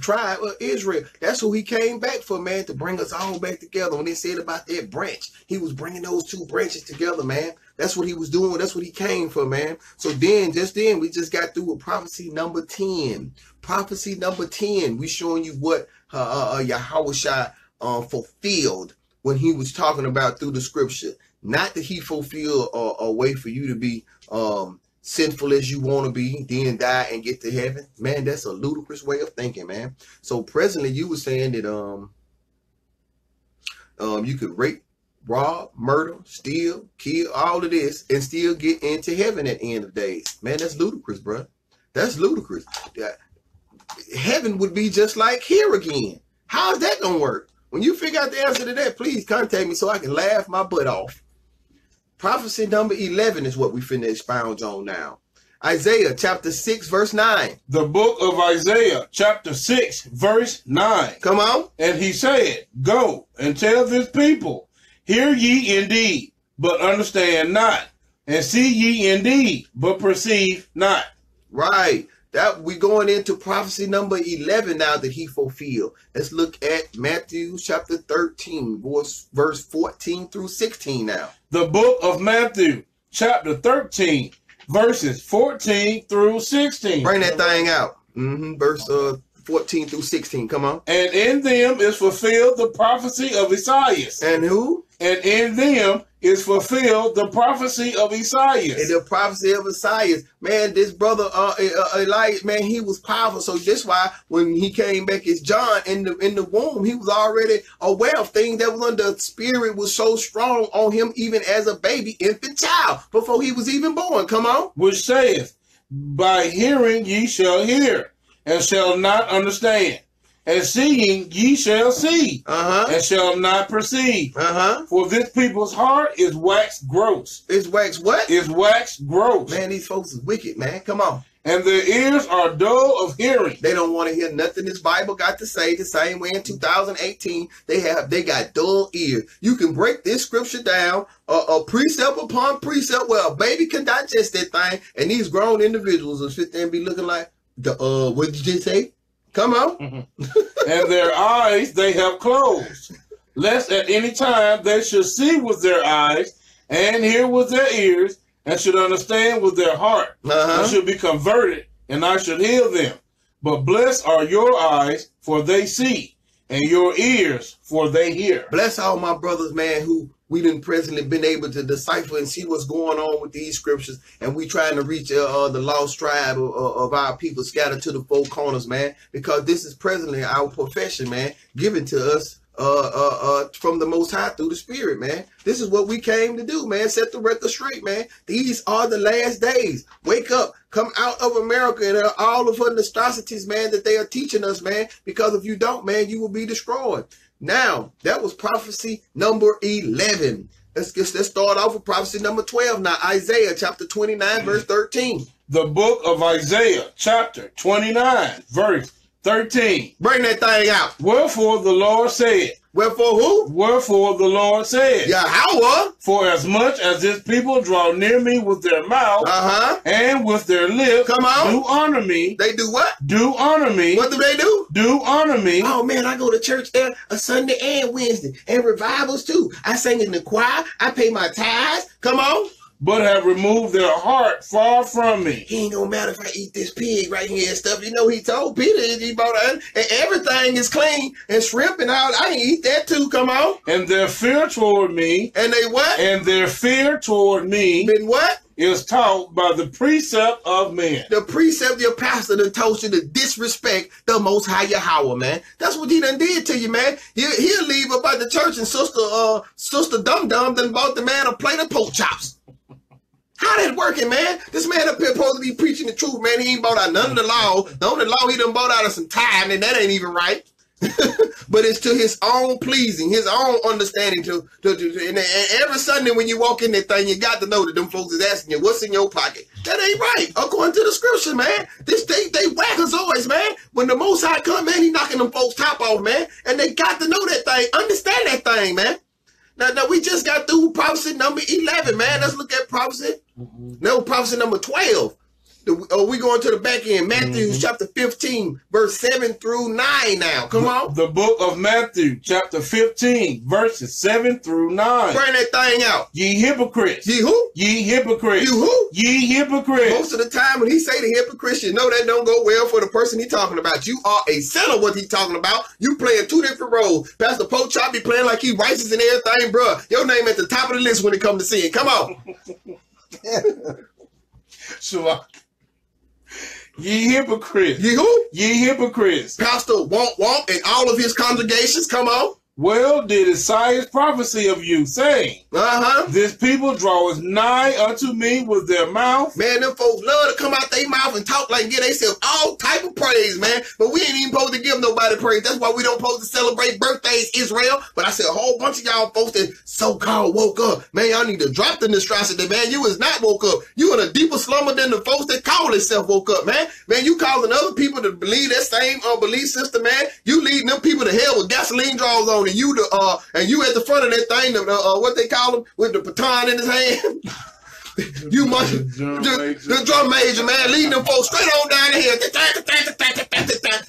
tribe of Israel. That's who he came back for, man, to bring us all back together. When they said about that branch, he was bringing those two branches together, man. That's what he was doing. That's what he came for, man. So then, just then, we just got through with prophecy number 10. Prophecy number 10. We showing you what uh, uh, uh, Yahweh Shai uh, fulfilled when he was talking about through the scripture. Not that he fulfill a, a way for you to be um sinful as you want to be, then die and get to heaven. Man, that's a ludicrous way of thinking, man. So presently you were saying that um um you could rape, rob, murder, steal, kill, all of this, and still get into heaven at the end of days. Man, that's ludicrous, bro. That's ludicrous. Heaven would be just like here again. How's that gonna work? When you figure out the answer to that, please contact me so I can laugh my butt off. Prophecy number 11 is what we finna expound on now. Isaiah chapter 6, verse 9. The book of Isaiah, chapter 6, verse 9. Come on. And he said, Go and tell this people, Hear ye indeed, but understand not, and see ye indeed, but perceive not. Right. That we going into prophecy number 11 now that he fulfilled. Let's look at Matthew chapter 13, verse, verse 14 through 16 now. The book of Matthew, chapter 13, verses 14 through 16. Bring that thing out. Mm-hmm. Verse uh 14 through 16. Come on. And in them is fulfilled the prophecy of Isaiah. And who? And in them is fulfilled the prophecy of Isaiah. And the prophecy of Isaiah. Man, this brother uh, uh Elias, man, he was powerful. So that's why when he came back as John in the in the womb, he was already aware of things that was under the spirit was so strong on him, even as a baby, infant child, before he was even born. Come on. Which saith, By hearing ye shall hear, and shall not understand. And seeing ye shall see, Uh-huh. and shall not perceive. Uh-huh. For this people's heart is waxed gross, It's wax what? is waxed gross, Man, these folks is wicked, man. Come on. and their ears are dull of hearing. They don't want to hear nothing this Bible got to say. The same way in 2018, they have they got dull ears. You can break this scripture down, uh, a precept upon precept, a baby can digest that thing, and these grown individuals will sit there and be looking like the uh, what did you say? Come on, and their eyes they have closed, lest at any time they should see with their eyes, and hear with their ears, and should understand with their heart, uh-huh. and should be converted, and I should heal them. But blessed are your eyes, for they see, and your ears, for they hear. Bless all my brothers, man, who we didn't presently been able to decipher and see what's going on with these scriptures, and we trying to reach uh, uh, the lost tribe of, of our people scattered to the four corners, man, because this is presently our profession, man, given to us uh, uh, uh, from the Most High through the Spirit, man. This is what we came to do, man. Set the record straight, man. These are the last days. Wake up, come out of America and uh, all of the atrocities, man, that they are teaching us, man. Because if you don't, man, you will be destroyed. Now, that was prophecy number 11. Let's get let's start off with prophecy number 12 now. Isaiah chapter 29, verse 13. The book of Isaiah, chapter 29, verse 13. Bring that thing out. Wherefore the Lord said, Wherefore who? Wherefore the Lord said, Yahweh. For as much as this people draw near me with their mouth Uh-huh. and with their lips, Come on. do honor me, They do what? do honor me, What do they do? do honor me, Oh man, I go to church uh, a Sunday and Wednesday and revivals too. I sing in the choir. I pay my tithes. Come on. But have removed their heart far from me. He ain't gonna matter if I eat this pig right here and stuff. You know, he told Peter he bought it, and everything is clean and shrimp and all. I can eat that too. Come on. And their fear toward me, And they what? and their fear toward me Been what? is taught by the precept of men. The precept of your pastor done told you to disrespect the most high Yahweh, man. That's what he done did to you, man. He'll, he'll leave about the church and sister uh sister dum dum done bought the man a plate of pork chops. How that working, man? This man up here supposed to be preaching the truth, man. He ain't bought out none of the law. The only law he done bought out of some time, and that ain't even right. but it's to his own pleasing, his own understanding. To, to, to and, every Sunday when you walk in that thing, you got to know that them folks is asking you, "What's in your pocket?" That ain't right, according to the scripture, man. This they they always, man. When the Most High come, man, he knocking them folks top off, man. And they got to know that thing, understand that thing, man. Now, now we just got through prophecy number eleven, man. Let's look at prophecy. No, prophecy number twelve. The, oh, we going to the back end. Matthew Mhm. chapter 15, verse 7 through 9 now. Come on. The book of Matthew, chapter 15, verses 7 through 9. Bring that thing out. Ye hypocrites. Ye who? Ye hypocrites. You who? Ye hypocrites. Most of the time when he say the hypocrite, you know that don't go well for the person he talking about. You are a sinner what he talking about. You playing two different roles. Pastor Poe Chop be playing like he righteous and everything, bruh. Your name at the top of the list when it come to sin. Come on. Shalak. Uh, ye hypocrites. You who? Ye hypocrites. Pastor Womp Womp and all of his congregations. Come on. Well did Isaiah's prophecy of you, saying, Uh-huh. This people draweth nigh unto me with their mouth, Man, them folks love to come out their mouth and talk like and give themselves all type of praise, man. But we ain't even supposed to give nobody praise. That's why we don't supposed to celebrate birthdays, Israel. But I said a whole bunch of y'all folks that so-called woke up. Man, y'all need to drop the monstrosity, man. You is not woke up. You in a deeper slumber than the folks that call themselves woke up, man. Man, you causing other people to believe that same uh, belief system, man. You leading them people to hell with gasoline draws on and you the uh and you at the front of that thing, the, uh, what they call him, with the baton in his hand. You must The drum the, major. the drum major, man, leading them folks straight on down the hill.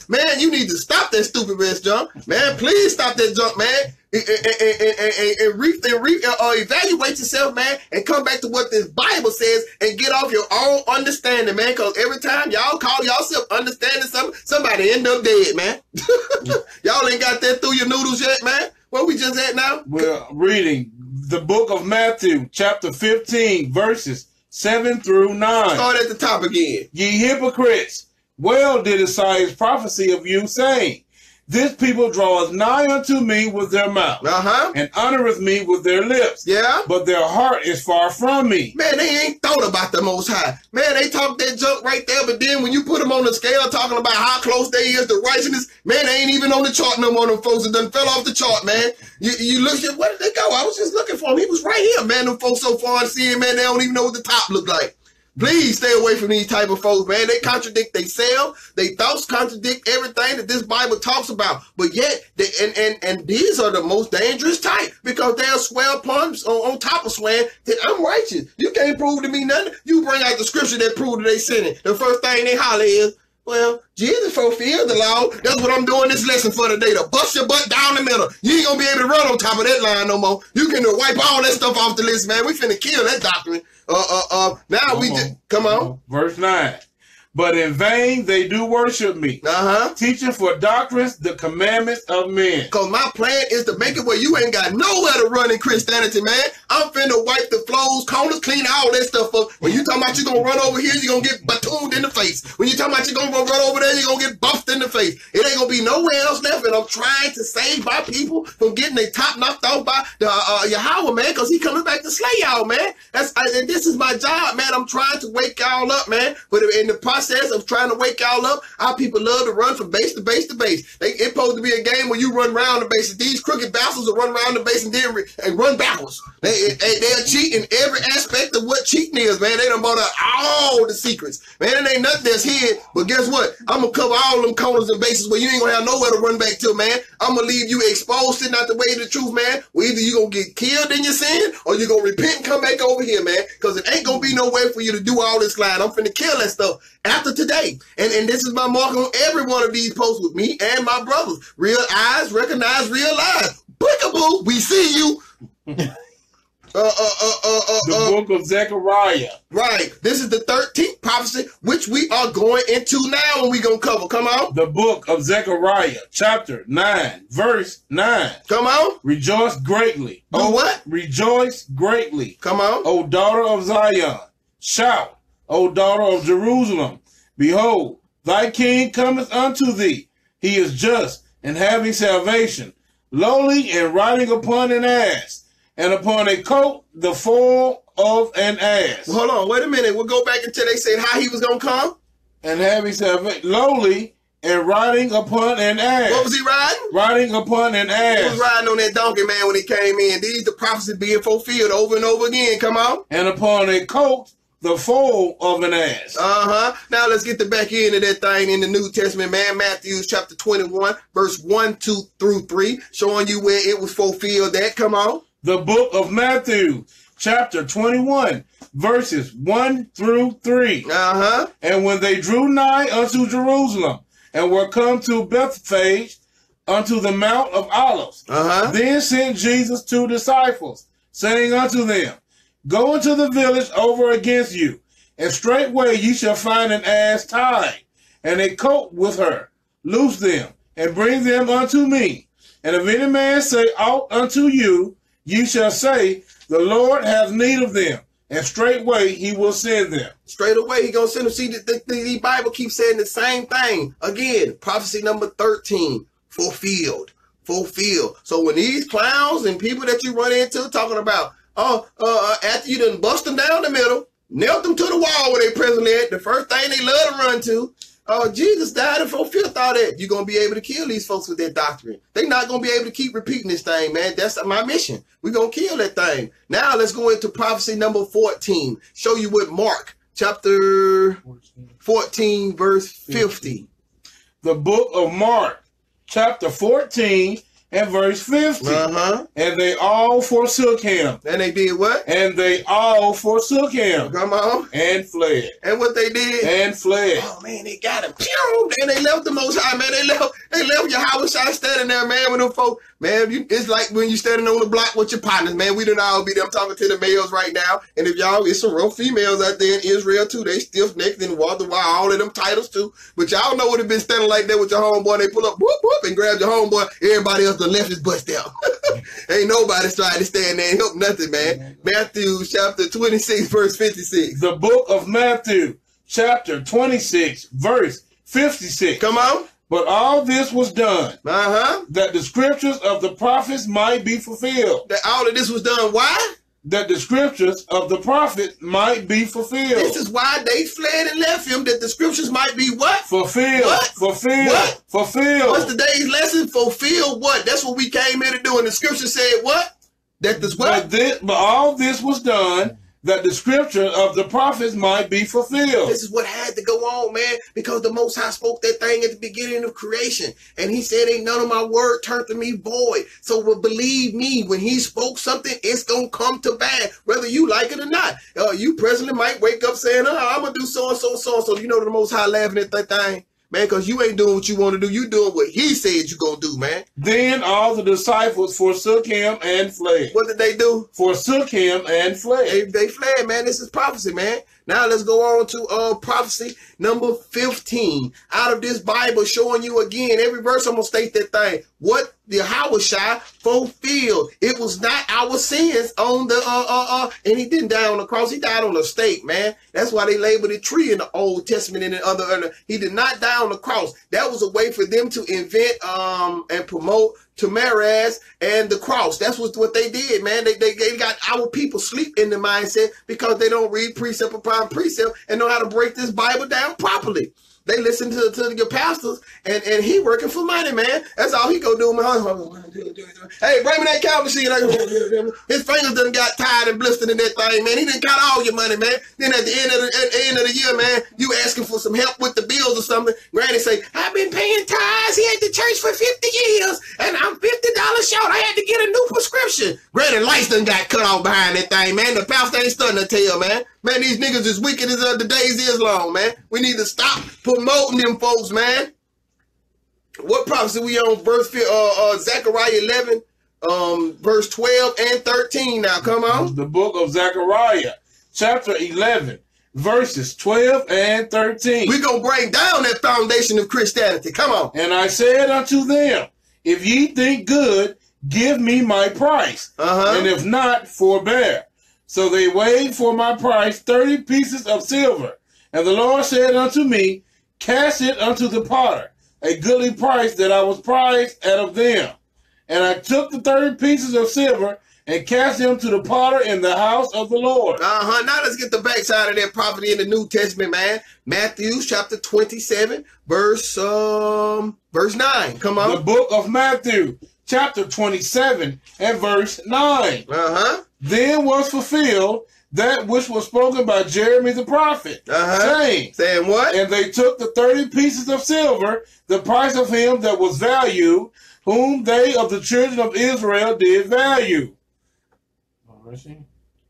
Man, you need to stop that stupid ass jump. Man, please stop that jump, man. And, and, and, and, and, and, re, and re, uh, evaluate yourself, man, and come back to what this Bible says and get off your own understanding, man. Because every time y'all call yourself understanding something, somebody end up dead, man. y'all ain't got that through your noodles yet, man. Where we just at now? We're reading the book of Matthew, chapter 15, verses 7 through 9. Start at the top again. Ye hypocrites, well did Isaiah's prophecy of you, saying, This people draweth nigh unto me with their mouth, Uh huh. and honoreth me with their lips, Yeah. but their heart is far from me. Man, they ain't thought about the Most High. Man, they talk that junk right there, but then when you put them on the scale talking about how close they is to righteousness, man, they ain't even on the chart no more. Them folks that done fell off the chart, man. You, you look at where did they go? I was just looking for him. He was right here, man. Them folks so far seeing, man, they don't even know what the top look like. Please stay away from these type of folks, man. They contradict They themselves. They thoughts contradict everything that this Bible talks about. But yet, they, and, and, and these are the most dangerous type because they'll swear upon, on, on top of swearing that I'm righteous. You can't prove to me nothing. You bring out the scripture that prove that they sinning. The first thing they holler is, well, Jesus fulfilled the law. That's what I'm doing this lesson for today, to bust your butt down the middle. You ain't gonna be able to run on top of that line no more. You can wipe all that stuff off the list, man. We finna kill that doctrine. Uh, uh, uh, now we Come just, come on. Verse 9. But in vain they do worship me, Uh-huh. teaching for doctrines the commandments of men. Cause my plan is to make it where you ain't got nowhere to run in Christianity, man. I'm finna wipe the flows, corners, clean all that stuff up. When you talking about you gonna run over here, you gonna get batooned in the face. When you talking about you gonna run over there, you gonna get buffed in the face. It ain't gonna be nowhere else left. And I'm trying to save my people from getting their top knocked off by the uh, Yahweh, man, cause he coming back to slay y'all, man. That's I, and this is my job, man. I'm trying to wake y'all up, man. But in the process of trying to wake y'all up, our people love to run from base to base to base. They, it's supposed to be a game where you run around the base. These crooked bastards will run around the base and then re, and run backwards. They, they, they'll cheat in every aspect of what cheating is, man. They done bought out all the secrets. Man, it ain't nothing that's hid. But guess what? I'm going to cover all them corners and bases where you ain't going to have nowhere to run back to, man. I'm going to leave you exposed, sitting out the way of the truth, man. Well, either you going to get killed in your sin or you going to repent and come back over here, man. Because it ain't going to be no way for you to do all this lying. I'm finna kill that stuff after today. And, and this is my mark on every one of these posts with me and my brothers. Real eyes recognize real lies. Peekaboo, we see you. Uh, uh, uh, uh, uh, The uh, book of Zechariah, right. This is the 13th prophecy, which we are going into now and we're going to cover. Come on. the book of Zechariah, chapter 9, verse 9. Come on. Rejoice greatly. Do what? Rejoice greatly, Come on. O daughter of Zion. Shout, O daughter of Jerusalem. Behold, thy king cometh unto thee. He is just and having salvation, lowly and riding upon an ass, and upon a coat the foal of an ass, Hold on. Wait a minute. We'll go back until they said how he was going to come. and having salvation, lowly and riding upon an ass. What was he riding? riding upon an ass. He was riding on that donkey, man, when he came in. These the prophecies being fulfilled over and over again. Come on. and upon a coat the foal of an ass. Uh-huh. Now let's get the back end of that thing in the New Testament, man. Matthew chapter 21, verse 1, 2 through 3, showing you where it was fulfilled that. Come on. the book of Matthew, chapter 21, verses 1 through 3. Uh huh. And when they drew nigh unto Jerusalem, and were come to Bethphage, unto the Mount of Olives, Uh huh. then sent Jesus two disciples, saying unto them, Go into the village over against you, and straightway ye shall find an ass tied, and a coat with her. Loose them, and bring them unto me. And if any man say aught unto you, ye shall say, The Lord hath need of them, and straightway he will send them. Straight away, he gonna send them. See, the, the, the Bible keeps saying the same thing. Again, prophecy number 13, fulfilled. Fulfilled. So when these clowns and people that you run into talking about, oh, uh, after you done bust them down the middle, nailed them to the wall where they presently at, the first thing they love to run to, oh, Jesus died and fulfilled all that. You're gonna be able to kill these folks with that doctrine. They're not gonna be able to keep repeating this thing, man. That's my mission. We're gonna kill that thing. Now let's go into prophecy number 14. Show you what Mark chapter 14, verse 50. The book of Mark, chapter 14, and verse 50. Uh-huh. And they all forsook him. And they did what? And they all forsook him Come on. and fled. And what they did? And fled. Oh man, they got him. And they left the most high, man. They left they left your house standing there, man, with them folks. Man, you, it's like when you're standing on the block with your partners, man. We don't all be there. I'm talking to the males right now. And if y'all, it's some real females out there in Israel too. They stiff necked and walk the wire, all of them titles too. But y'all know would have been standing like that with your homeboy. They pull up, whoop, whoop, and grab your homeboy. Everybody else, the left is bust out. Ain't nobody trying to stand there and help nothing, man. Matthew chapter 26, verse 56. The book of Matthew, chapter 26, verse 56. Come on. But all this was done Uh-huh. that the scriptures of the prophets might be fulfilled. That all of this was done. Why? That the scriptures of the prophet might be fulfilled. This is why they fled and left him, that the scriptures might be what? fulfilled. What? Fulfilled. What? Fulfilled. What's today's lesson? Fulfill what? That's what we came here to do. And the scripture said what? That this But, what? this, but all this was done that the scripture of the prophets might be fulfilled. This is what had to go on, man, because the Most High spoke that thing at the beginning of creation. And he said, Ain't none of my word turned to me void. So well, believe me, when he spoke something, it's going to come to pass, whether you like it or not. Uh, you presently might wake up saying, oh, I'm going to do so and so so. You know, the Most High laughing at that thing, man, because you ain't doing what you want to do. You doing what he said you going to do, man. Then all the disciples forsook him and fled. What did they do? Forsook him and fled. They, they fled, man. This is prophecy, man. Now let's go on to uh prophecy number 15. Out of this Bible showing you again, every verse I'm gonna state that thing. What the Hawashai fulfilled. It was not our sins on the uh uh uh and he didn't die on the cross, he died on a stake, man. That's why they labeled it tree in the Old Testament and other, other he did not die on the cross. That was a way for them to invent um and promote Tamaraz and the cross. That's what, what they did, man. They, they, they got our people sleep in the mindset because they don't read precept upon precept and know how to break this Bible down properly. They listen to, to your pastors and, and he working for money, man. That's all he go do. Hey, bring me that count machine. His fingers done got tired and blistered in that thing, man. He didn't got all your money, man. Then at the end of the, at end of the year, man, you asking for some help with the bills or something. Granny say, I've been paying tithes here at the church for 50 years and I'm $50 short. I had to get a new prescription. Granny lights done got cut off behind that thing, man. The pastor ain't starting to tell, man. Man, these niggas is wicked as uh, the days is long, man. We need to stop promoting them folks, man. What prophecy we on? Verse uh, uh, Zechariah 11, um, verse 12 and 13. Now, come on. The book of Zechariah, chapter 11, verses 12 and 13. we going to break down that foundation of Christianity. Come on. And I said unto them, If ye think good, give me my price. Uh-huh. And if not, forbear. So they weighed for my price thirty pieces of silver. And the Lord said unto me, Cast it unto the potter, a goodly price that I was prized out of them. And I took the thirty pieces of silver and cast them to the potter in the house of the Lord. Uh-huh. Now let's get the backside of that property in the New Testament, man. Matthew chapter 27, verse um verse 9. Come on. The book of Matthew, chapter 27 and verse 9. Uh-huh. Then was fulfilled that which was spoken by Jeremy the prophet, Uh-huh. saying, Saying what? And they took the thirty pieces of silver, the price of him that was valued, whom they of the children of Israel did value.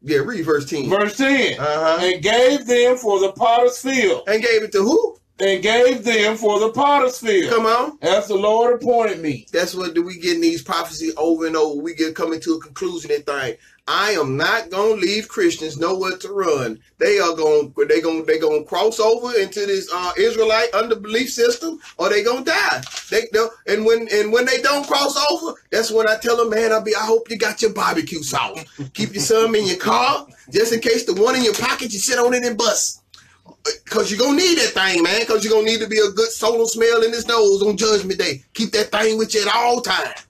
Yeah, read verse 10. Verse 10. Uh-huh. And gave them for the potter's field. And gave it to who? And gave them for the potter's field. Come on. As the Lord appointed me. That's what do we get in these prophecies over and over. We get coming to a conclusion that thing. I am not gonna leave Christians nowhere to run. They are gonna they gonna they gonna cross over into this uh, Israelite underbelief system, or they gonna die. They and when and when they don't cross over, that's when I tell them, man, I'll be I hope you got your barbecue sauce. Keep your some in your car just in case the one in your pocket you sit on it and bust. Cause you're gonna need that thing, man. Cause you're gonna need to be a good solar smell in his nose on Judgment Day. Keep that thing with you at all times.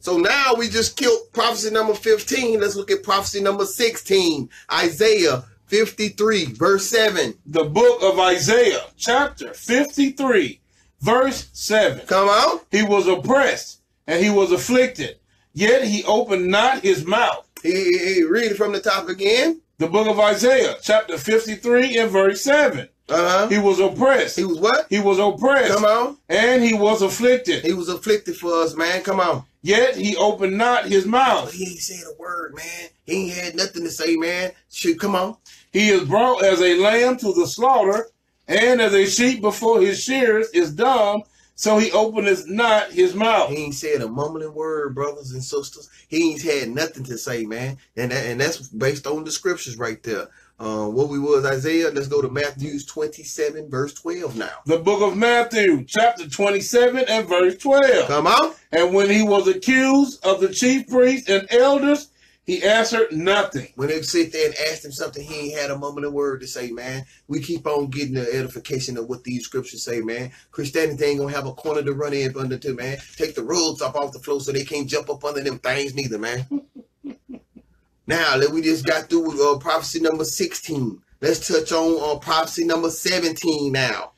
So now we just killed prophecy number 15. Let's look at prophecy number 16. Isaiah 53, verse 7. The book of Isaiah, chapter 53, verse 7. Come on. He was oppressed and he was afflicted, yet he opened not his mouth. He, he- he- read it from the top again. The book of Isaiah, chapter 53 and verse 7. Uh-huh. He was oppressed. He was what? He was oppressed. Come on. And he was afflicted. He was afflicted for us, man. Come on. Yet he opened not his mouth. He ain't said a word, man. He ain't had nothing to say, man. Shoot, come on. He is brought as a lamb to the slaughter, and as a sheep before his shears is dumb, so he openeth not his mouth. He ain't said a mumbling word, brothers and sisters. He ain't had nothing to say, man. And that, and that's based on the scriptures right there. Uh, what we was Isaiah. Let's go to Matthew's 27, verse 12 now. The book of Matthew, chapter 27 and verse 12. Come on. And when he was accused of the chief priests and elders, he answered nothing. When they sit there and ask him something, he ain't had a moment of word to say, man. We keep on getting the edification of what these scriptures say, man. Christianity ain't gonna have a corner to run in under to, man. Take the rules up off the floor so they can't jump up under them things neither, man. now, let we just got through with uh, prophecy number 16. Let's touch on uh, prophecy number 17 now.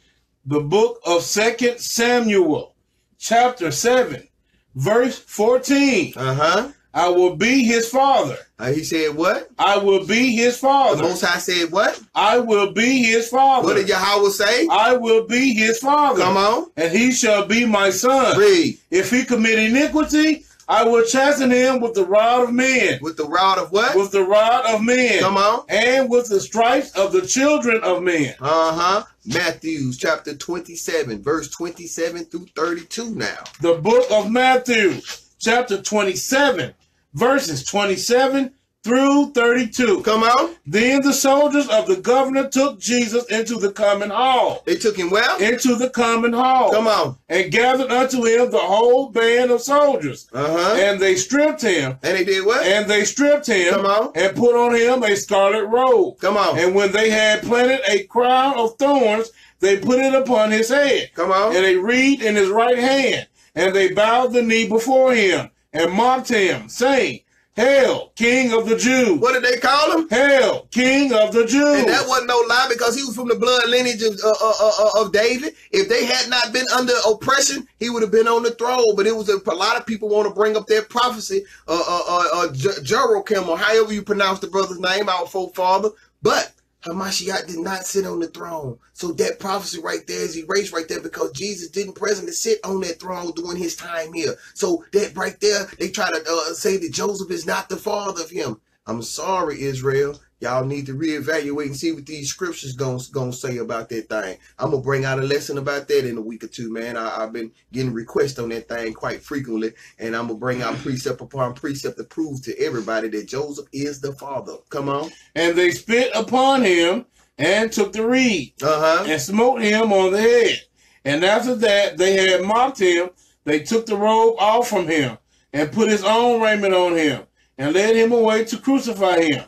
The book of Second Samuel, chapter 7, verse 14. Uh-huh. I will be his father. Uh, he said what? I will be his The father. Most High said what? I will be his father. What did Yahweh say? I will be his father. Come on. And he shall be my son. Read. If he commit iniquity, I will chasten him with the rod of men. With the rod of what? With the rod of men. Come on. And with the stripes of the children of men. Uh-huh. Matthews chapter 27, verse 27 through 32 now. The book of Matthew, chapter 27, verses 27 through 32. Come on. Then the soldiers of the governor took Jesus into the common hall. They took him well? Into the common hall. Come on. And gathered unto him the whole band of soldiers. Uh-huh. And they stripped him. And they did what? And they stripped him. Come on. And put on him a scarlet robe. Come on. And when they had planted a crown of thorns, they put it upon his head. Come on. And a reed in his right hand. And they bowed the knee before him and mocked him, saying, Hail, King of the Jews! What did they call him? Hail, King of the Jews! And that wasn't no lie because he was from the blood lineage of, uh, uh, uh, uh, of David. If they had not been under oppression, he would have been on the throne. But it was a, a lot of people want to bring up that prophecy, uh, uh, uh, uh, or however you pronounce the brother's name, our forefather. But Hamashiach did not sit on the throne. So that prophecy right there is erased right there because Jesus didn't presently sit on that throne during his time here. So that right there, they try to uh, say that Joseph is not the father of him. I'm sorry, Israel. Y'all need to reevaluate and see what these scriptures gonna, gonna say about that thing. I'm gonna bring out a lesson about that in a week or two, man. I, I've been getting requests on that thing quite frequently, and I'm gonna bring out precept upon precept to prove to everybody that Joseph is the father. Come on. And they spit upon him and took the reed Uh huh. and smote him on the head. And after that they had mocked him, they took the robe off from him and put his own raiment on him and led him away to crucify him.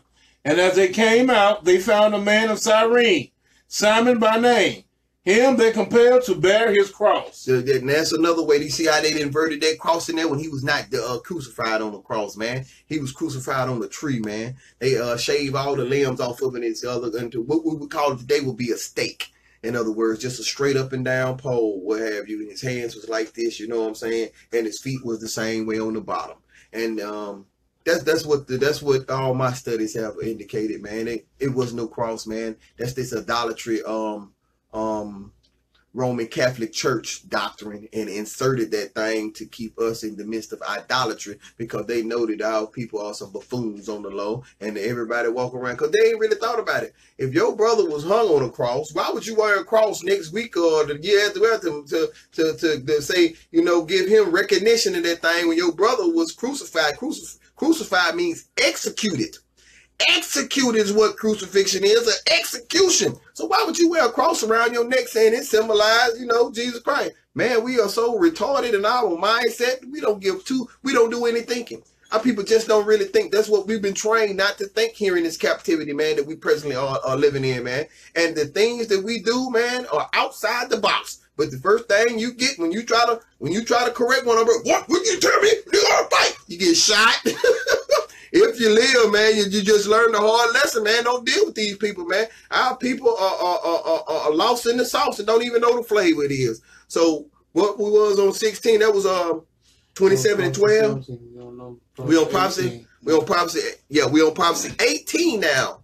And as they came out, they found a man of Cyrene, Simon by name. Him they compelled to bear his cross. And that's another way. You see how they inverted that cross in there when he was not uh, crucified on the cross, man. He was crucified on the tree, man. They uh, shave all the limbs off of it and the other into what we would call it today would be a stake. In other words, just a straight up and down pole, what have you. And his hands was like this, you know what I'm saying? And his feet was the same way on the bottom. And um, that's that's what the, that's what all my studies have indicated, man. It, it was no cross, man. That's this idolatry. Um, um, Roman Catholic Church doctrine and inserted that thing to keep us in the midst of idolatry because they know that our people are some buffoons on the low and everybody walk around because they ain't really thought about it. If your brother was hung on a cross, why would you wear a cross next week or the year after to, to, to, to, to say, you know, give him recognition of that thing when your brother was crucified? Crucif- crucified means executed. Executed is what crucifixion is, an execution. So why would you wear a cross around your neck saying it symbolizes, you know, Jesus Christ? Man, we are so retarded in our mindset. We don't give two, we don't do any thinking. Our people just don't really think. That's what we've been trained not to think here in this captivity, man, that we presently are, are living in, man. And the things that we do, man, are outside the box. But the first thing you get when you try to when you try to correct one of them, what would you tell me? You gotta fight. You get shot. if you live, man, you, you just learn the hard lesson, man. Don't deal with these people, man. Our people are, are, are, are, are lost in the sauce and don't even know the flavor it is. So what we was on 16, that was um 27 and 12. We on prophecy. We on prophecy. Yeah, we on prophecy 18 now.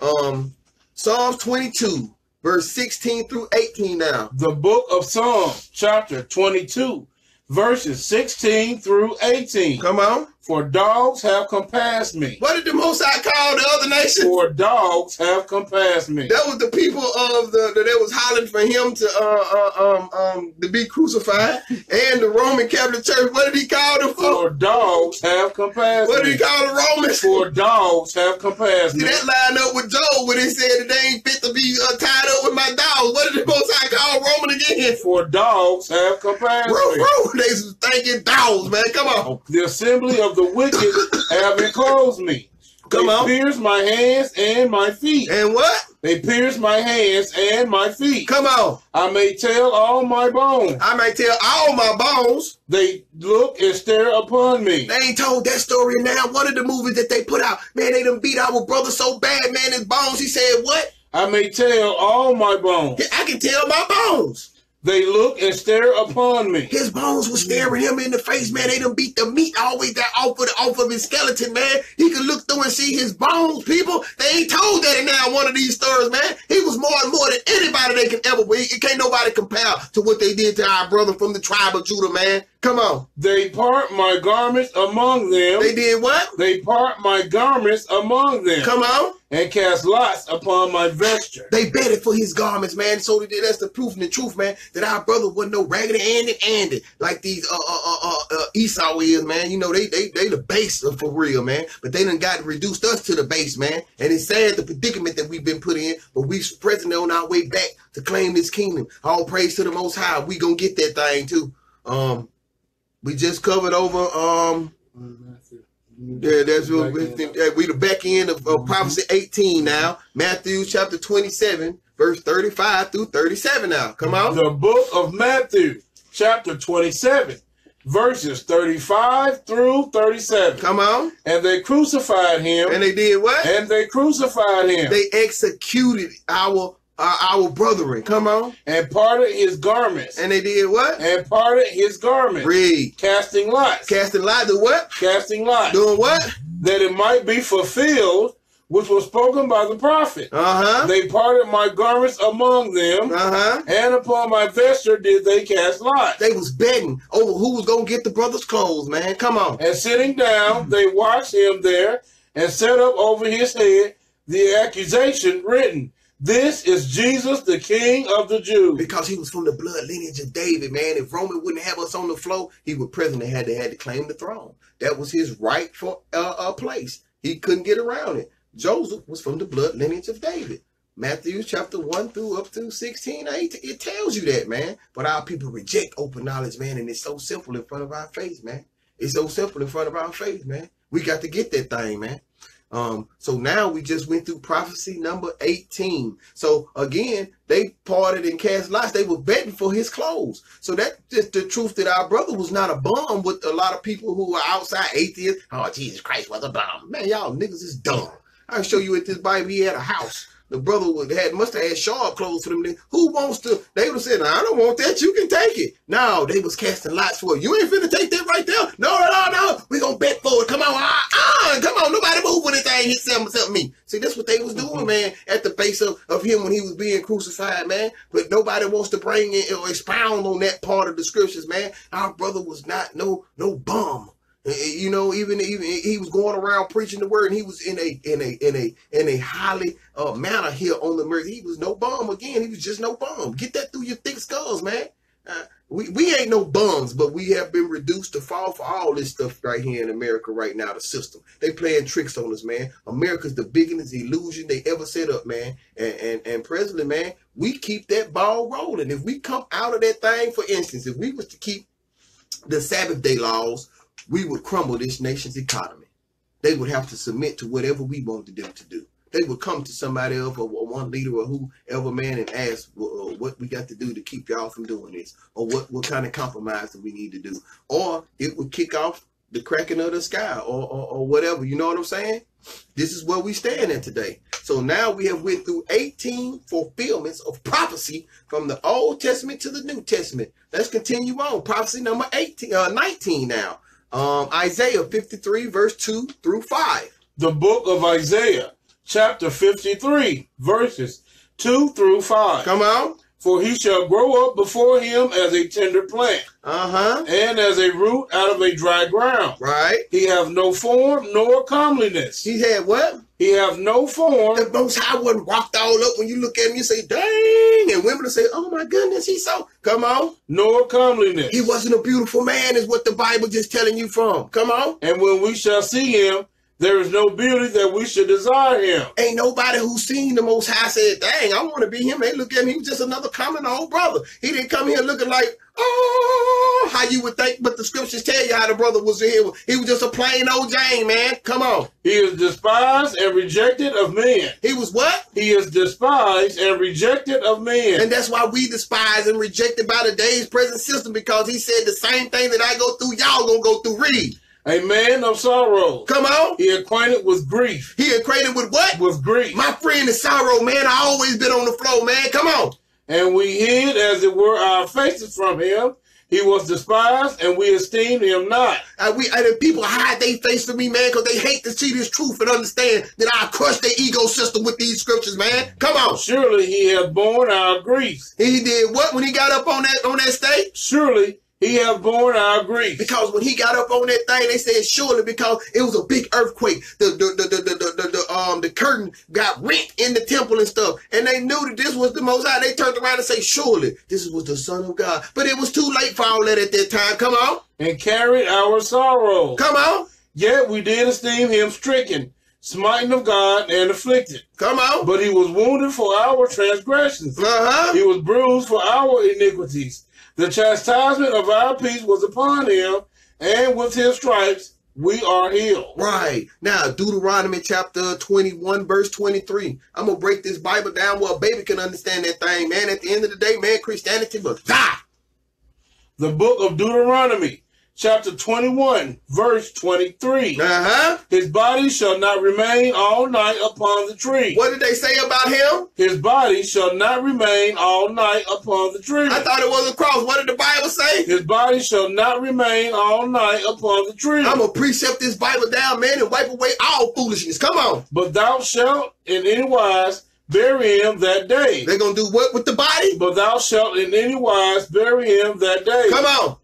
Um Psalms 22, verse 16 through 18 now. The book of Psalms, chapter 22, verses 16 through 18. Come on. For dogs have compassed me. What did the Most High call the other nations? For dogs have compassed me. That was the people of the that was hollering for him to uh, uh um um to be crucified, and the Roman Catholic Church. What did he call them for? For dogs have compassed What did he call the Romans? For dogs have compassed me. that line up with Job when he said that they ain't fit to be uh, tied up with my dogs. What did the Most High call Roman again? For dogs have compassed Bro, me. bro, they thinking dogs, man. Come on. The assembly of the wicked have enclosed me. Come they on. pierced my hands and my feet. And what? They pierced my hands and my feet. Come on. I may tell all my bones. I may tell all my bones. They look and stare upon me. They ain't told that story now. One of the movies that they put out, man, they done beat our brother so bad, man, his bones. He said, what? I may tell all my bones. I can tell my bones. They look and stare upon me. His bones were staring him in the face, man. They done beat the meat always that off of, the, off of his skeleton, man. He could look through and see his bones, people. They ain't told that in now one of these stories, man. He was more and more than anybody they can ever be. It can't nobody compare to what they did to our brother from the tribe of Judah, man. Come on. They part my garments among them. They did what? They part my garments among them. Come on. And cast lots upon my vesture. They betted for his garments, man. So that's the proof and the truth, man, that our brother wasn't no raggedy Andy Andy like these uh, uh, uh, uh, Esau is, man. You know, they they they the base of for real, man. But they done got reduced us to the base, man. And it's sad the predicament that we've been put in, but we present on our way back to claim this kingdom. All praise to the Most High. We gonna get that thing too. Um, we just covered over um yeah, that's what we, we the back end of, of prophecy 18 now. Matthew chapter 27, verse 35 through 37 now. Come on. The book of Matthew, chapter 27, verses 35 through 37. Come on. And they crucified him. And they did what? And they crucified him. They executed our uh, our brethren. Come on. And parted his garments. And they did what? And parted his garments. Read. Casting lots. Casting lots. Do what? Casting lots. Doing what? That it might be fulfilled, which was spoken by the prophet. Uh-huh. They parted my garments among them. Uh-huh. And upon my vesture did they cast lots. They was betting over who was going to get the brother's clothes, man. Come on. And sitting down, they watched him there and set up over his head the accusation written this is Jesus, the King of the Jews. Because he was from the blood lineage of David, man. If Roman wouldn't have us on the floor, he would president had to had to claim the throne. That was his rightful uh, uh, place. He couldn't get around it. Joseph was from the blood lineage of David. Matthew chapter 1 through up to 16, 18, it tells you that, man. But our people reject open knowledge, man, and it's so simple in front of our face, man. It's so simple in front of our face, man. We got to get that thing, man. Um, so now we just went through prophecy number 18. So again, they parted and cast lots. They were betting for his clothes. So that's just the truth that our brother was not a bum with a lot of people who are outside atheists. Oh, Jesus Christ was a bum. Man, y'all niggas is dumb. I'll show you at this Bible. He had a house. The brother would had must have had sharp clothes for them. Then Who wants to? They would have said, "I don't want that. You can take it." No, they was casting lots for it. You ain't finna take that right there. No, no, no, no. We gonna bet for it. Come on, ah, ah. Come on, nobody move when this thing hit something, something me. See, that's what they was doing, Mhm. man, at the base of, of him when he was being crucified, man. But nobody wants to bring in or expound on that part of the scriptures, man. Our brother was not no no bum. Eh, eh, You know, even even he was going around preaching the word, and he was in a in a in a in a highly uh, manner here on the earth. He was no bum again. He was just no bum. Get that through your thick skulls, man. Uh, we, we ain't no bums, but we have been reduced to fall for all this stuff right here in America right now, the system. They playing tricks on us, man. America's the biggest illusion they ever set up, man. And, and and presently, man, we keep that ball rolling. If we come out of that thing, for instance, if we was to keep the Sabbath day laws, we would crumble this nation's economy. They would have to submit to whatever we wanted them to do. They would come to somebody else or one leader or whoever, man, and ask well, uh, what we got to do to keep y'all from doing this, or what, what kind of compromise do we need to do, or it would kick off the cracking of the sky, or, or, or whatever. You know what I'm saying? This is where we stand at today. So now we have went through 18 fulfillments of prophecy from the Old Testament to the New Testament. Let's continue on. Prophecy number 18, uh, 19 now. Um, Isaiah 53, verse 2 through 5. The book of Isaiah, chapter 53, verses 2 through 5. Come on. For he shall grow up before him as a tender plant, Uh huh. and as a root out of a dry ground. Right. He have no form nor comeliness. He had what? He have no form The Most High wasn't rocked all up. When you look at him, you say, dang. And women will say, oh my goodness, he's so. Come on. nor comeliness. He wasn't a beautiful man, is what the Bible just telling you from. Come on. And when we shall see him, there is no beauty that we should desire him. Ain't nobody who seen the Most High said, dang, I want to be him. They look at him, he was just another common old brother. He didn't come here looking like, oh, how you would think, but the scriptures tell you how the brother was here. He was just a plain old Jane, man. Come on. He is despised and rejected of men. He was what? He is despised and rejected of men. And that's why we despise and rejected by the day's present system because he said the same thing that I go through, y'all gonna go through. Read. A man of sorrows. Come on. He acquainted with grief. He acquainted with what? With grief. My friend is sorrow, man. I always been on the floor, man. Come on. And we hid as it were our faces from him. He was despised and we esteemed him not. Uh, we and people hide their face from me, man, because they hate to see this truth and understand that I crush their ego system with these scriptures, man. Come on. Surely he hath borne our griefs. He did what when he got up on that on that stage? Surely he hath borne our griefs. Because when he got up on that thing, they said surely because it was a big earthquake. The the the the, the, the, the, um the curtain got rent in the temple and stuff. And they knew that this was the most high. They turned around and say, Surely this was the Son of God. But it was too late for all that at that time. Come on. and carried our sorrows. Come on. Yet we did esteem him stricken, smitten of God, and afflicted. Come on. But he was wounded for our transgressions. Uh-huh. He was bruised for our iniquities. The chastisement of our peace was upon him, and with his stripes we are healed. Right. Now, Deuteronomy chapter 21, verse 23. I'm going to break this Bible down where a baby can understand that thing, man. At the end of the day, man, Christianity will die. The book of Deuteronomy, chapter 21, verse 23. Uh-huh. His body shall not remain all night upon the tree. What did they say about him? His body shall not remain all night upon the tree. I thought it was a cross. What did the Bible say? His body shall not remain all night upon the tree. I'm going to precept this Bible down, man, and wipe away all foolishness. Come on. But thou shalt in any wise bury him that day. They're going to do what with the body? But thou shalt in any wise bury him that day. Come on.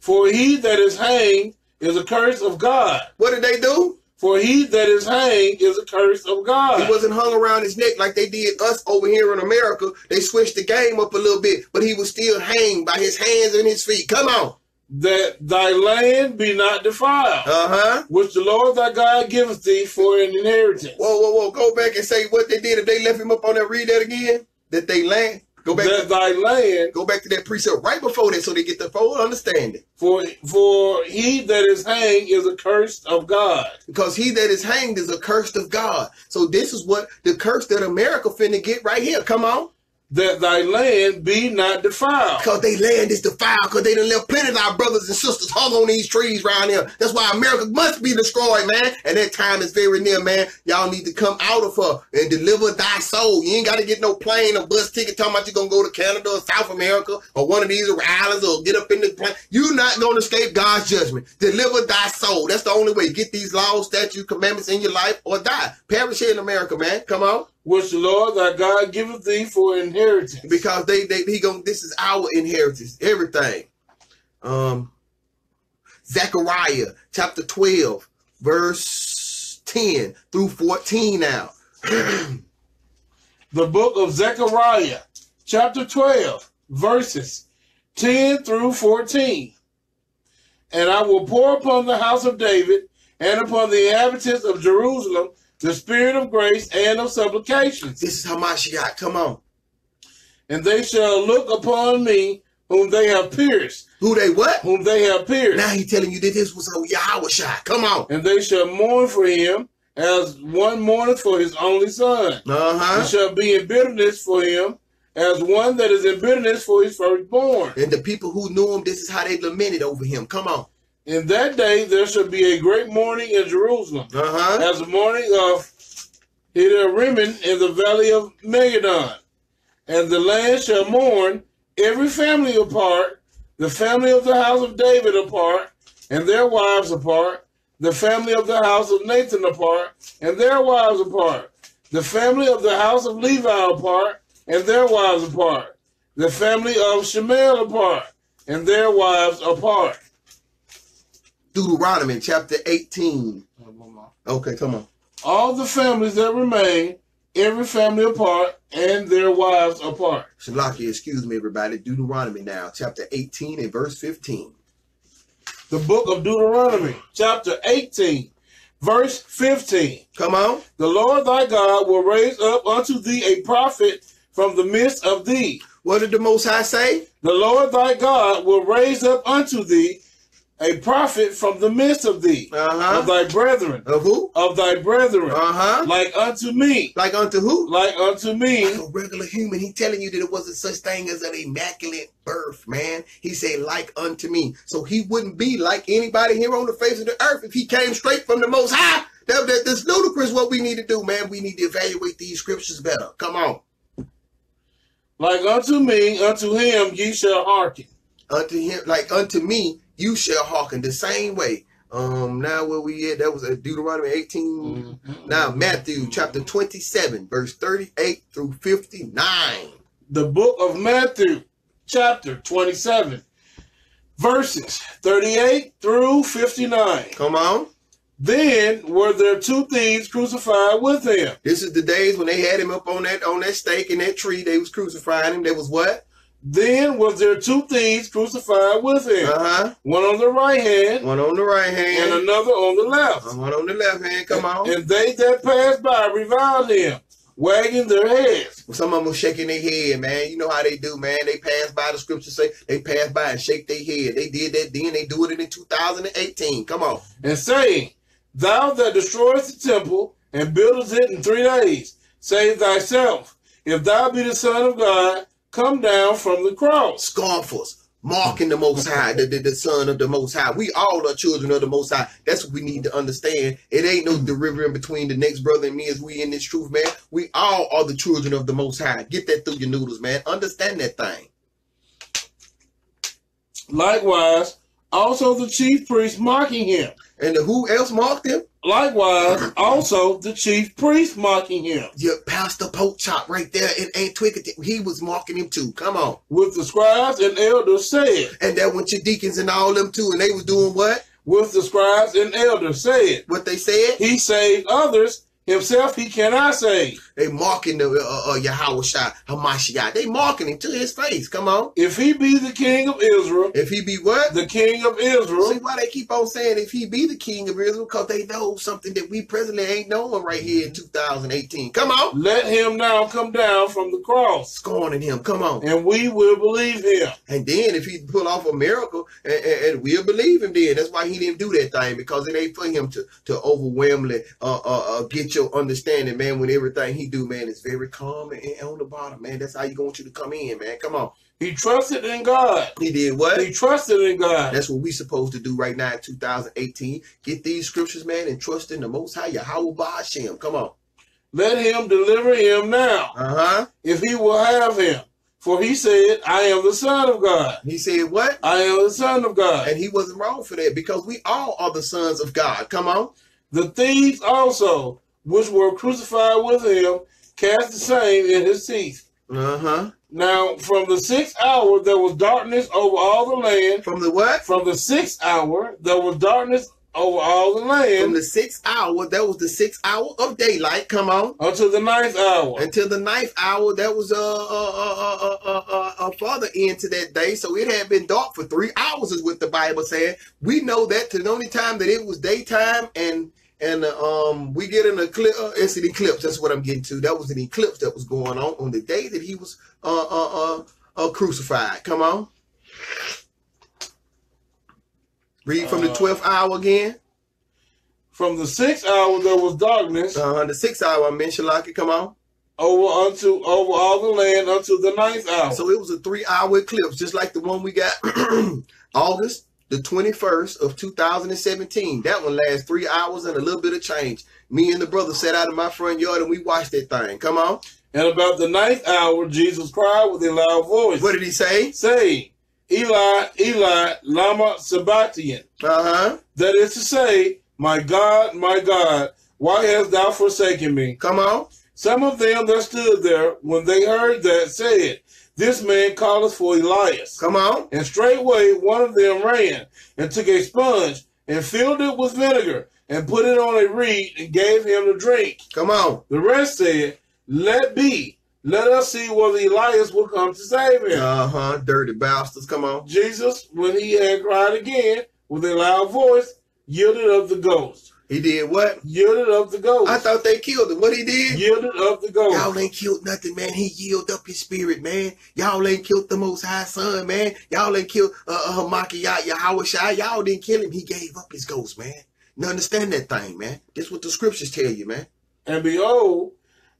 For he that is hanged is a curse of God. What did they do? For he that is hanged is a curse of God. He wasn't hung around his neck like they did us over here in America. They switched the game up a little bit, but he was still hanged by his hands and his feet. Come on. that thy land be not defiled, Uh-huh. which the Lord thy God giveth thee for an inheritance. Whoa, whoa, whoa. Go back and say what they did if they left him up on there. Read that again. That they land. Go back. that thy land, go back to that precept right before that so they get the full understanding. for for he that is hanged is accursed of God. Because he that is hanged is accursed of God. So this is what the curse that America finna get right here. Come on. That thy land be not defiled. Because they land is defiled, because they done left plenty of our brothers and sisters hung on these trees around here. That's why America must be destroyed, man. And that time is very near, man. Y'all need to come out of her and deliver thy soul. You ain't got to get no plane or bus ticket talking about you going to go to Canada or South America or one of these islands or get up in the plane. You're not going to escape God's judgment. Deliver thy soul. That's the only way. Get these laws, statutes, commandments in your life or die. Perish here in America, man. Come on which the Lord thy God giveth thee for inheritance. Because they they he going this is our inheritance, everything. Um Zechariah chapter 12, verse 10 through 14 now. the book of Zechariah, chapter 12, verses 10 through 14. And I will pour upon the house of David and upon the inhabitants of Jerusalem the spirit of grace and of supplications. This is how Hamashiach, come on. And they shall look upon me whom they have pierced. Who they what? Whom they have pierced. Now he telling you that this was a Yahweh shot. Come on. And they shall mourn for him as one mourneth for his only son. Uh-huh. And shall be in bitterness for him as one that is in bitterness for his firstborn. And the people who knew him, this is how they lamented over him. Come on. In that day there shall be a great mourning in Jerusalem, uh-huh. as the mourning of Hadadrimmon in the valley of Megiddon. And the land shall mourn every family apart, the family of the house of David apart, and their wives apart, the family of the house of Nathan apart, and their wives apart, the family of the house of Levi apart, and their wives apart, the family of Shemuel apart, and their wives apart. Deuteronomy chapter 18. Okay, come on. All the families that remain, every family apart, and their wives apart. Shalaki, excuse me, everybody. Deuteronomy now, chapter 18 and verse 15. The book of Deuteronomy, chapter 18, verse 15. Come on. The Lord thy God will raise up unto thee a prophet from the midst of thee. What did the Most High say? The Lord thy God will raise up unto thee a prophet from the midst of thee, uh-huh. of thy brethren. Of who? Of thy brethren. Uh-huh. Like unto me. Like unto who? Like unto me. Like a regular human. He telling you that it wasn't such thing as an immaculate birth, man. He said, like unto me. So he wouldn't be like anybody here on the face of the earth if he came straight from the most high. That, that, that's ludicrous what we need to do, man. We need to evaluate these scriptures better. Come on. Like unto me, unto him ye shall hearken. Unto him, like unto me, you shall hearken the same way. Um, now where we at? That was at Deuteronomy 18. Mm-hmm. Now Matthew chapter 27, verse 38 through 59. The book of Matthew, chapter 27, verses 38 through 59. Come on. Then were there two thieves crucified with him. This is the days when they had him up on that on that stake in that tree. They was crucifying him. There was what? Then was there two thieves crucified with him, uh-huh. one on the right hand, one on the right hand, and another on the left. Uh, one on the left hand. Come on. And they that passed by reviled him, wagging their heads. Well, some of them were shaking their head, man. You know how they do, man. They pass by. The scriptures say they pass by and shake their head. They did that then. They do it in 2018. Come on. And saying, "Thou that destroyest the temple and buildest it in three days, save thyself. If thou be the Son of God." Come down from the cross. Scoffers, mocking the Most High, the, the, the, Son of the Most High. We all are children of the Most High. That's what we need to understand. It ain't no deriving between the next brother and me as we in this truth, man. We all are the children of the Most High. Get that through your noodles, man. Understand that thing. Likewise, also the chief priest mocking him. And who else mocked him? Likewise, also the chief priest mocking him. Your Pastor Pope Chop right there in Antioch, he was mocking him too. Come on. With the scribes and elders said. And that went your deacons and all them too, and they was doing what? With the scribes and elders said. What they said? He saved others, himself he cannot save. They mocking the uh, uh, Yahweh Shai, Hamashiach. They mocking him to his face. Come on. If he be the king of Israel. If he be what? The king of Israel. See why they keep on saying if he be the king of Israel? Because they know something that we presently ain't knowing right here in 2018. Come on. Let him now come down from the cross. Scorning him. Come on. And we will believe him. And then if he pull off a miracle, and, and, and we'll believe him then. That's why he didn't do that thing, because it ain't for him to, to overwhelmingly uh, uh, uh, get get your understanding, man. When everything he do, man, is very calm and, on the bottom, man. That's how you want you to come in, man. Come on. He trusted in God. He did what? He trusted in God. That's what we supposed to do right now in 2018. Get these scriptures, man, and trust in the Most High Yahweh Ba'ashem. Come on. Let him deliver him now, Uh huh. if he will have him. For he said, I am the Son of God. He said what? I am the Son of God. And he wasn't wrong for that because we all are the sons of God. Come on. The thieves also, which were crucified with him, cast the same in his teeth. Uh huh. Now, from the sixth hour, there was darkness over all the land. From the what? From the sixth hour, there was darkness over all the land. From the sixth hour, that was the sixth hour of daylight. Come on. until the ninth hour. Until the ninth hour, that was a uh, uh, uh, uh, uh, uh, further into that day. So it had been dark for three hours, is what the Bible said. We know that to the only time that it was daytime and and uh, um we get an eclipse. Uh, it's an eclipse. That's what I'm getting to. That was an eclipse that was going on on the day that he was uh uh uh, uh crucified. Come on. Read from the Uh, twelfth hour again. From the sixth hour, there was darkness Uh, the sixth hour, I mentioned, like it. come on. over unto over all the land until the ninth hour. So it was a three hour eclipse, just like the one we got August the 21st of 2017. That one lasts three hours and a little bit of change. Me and the brother sat out in my front yard and we watched that thing. Come on. and about the ninth hour, Jesus cried with a loud voice, What did he say? saying, Eli, Eli, lama sabachthani. Uh-huh. That is to say, My God, my God, why hast thou forsaken me? Come on. Some of them that stood there, when they heard that, said, This man calleth for Elias. Come on. And straightway one of them ran and took a sponge and filled it with vinegar and put it on a reed and gave him to drink. Come on. The rest said, Let be. Let us see whether Elias will come to save him. Uh-huh. Dirty bastards. Come on. Jesus, when he had cried again with a loud voice, yielded up the ghost. He did what? Yielded up the ghost. I thought they killed him. What he did? yielded up the ghost. Y'all ain't killed nothing, man. He yielded up his spirit, man. Y'all ain't killed the Most High Son, man. Y'all ain't killed uh, uh, Hamakiyah, Yahweh Shai. Y'all didn't kill him. He gave up his ghost, man. You understand that thing, man. This what the scriptures tell you, man. And behold,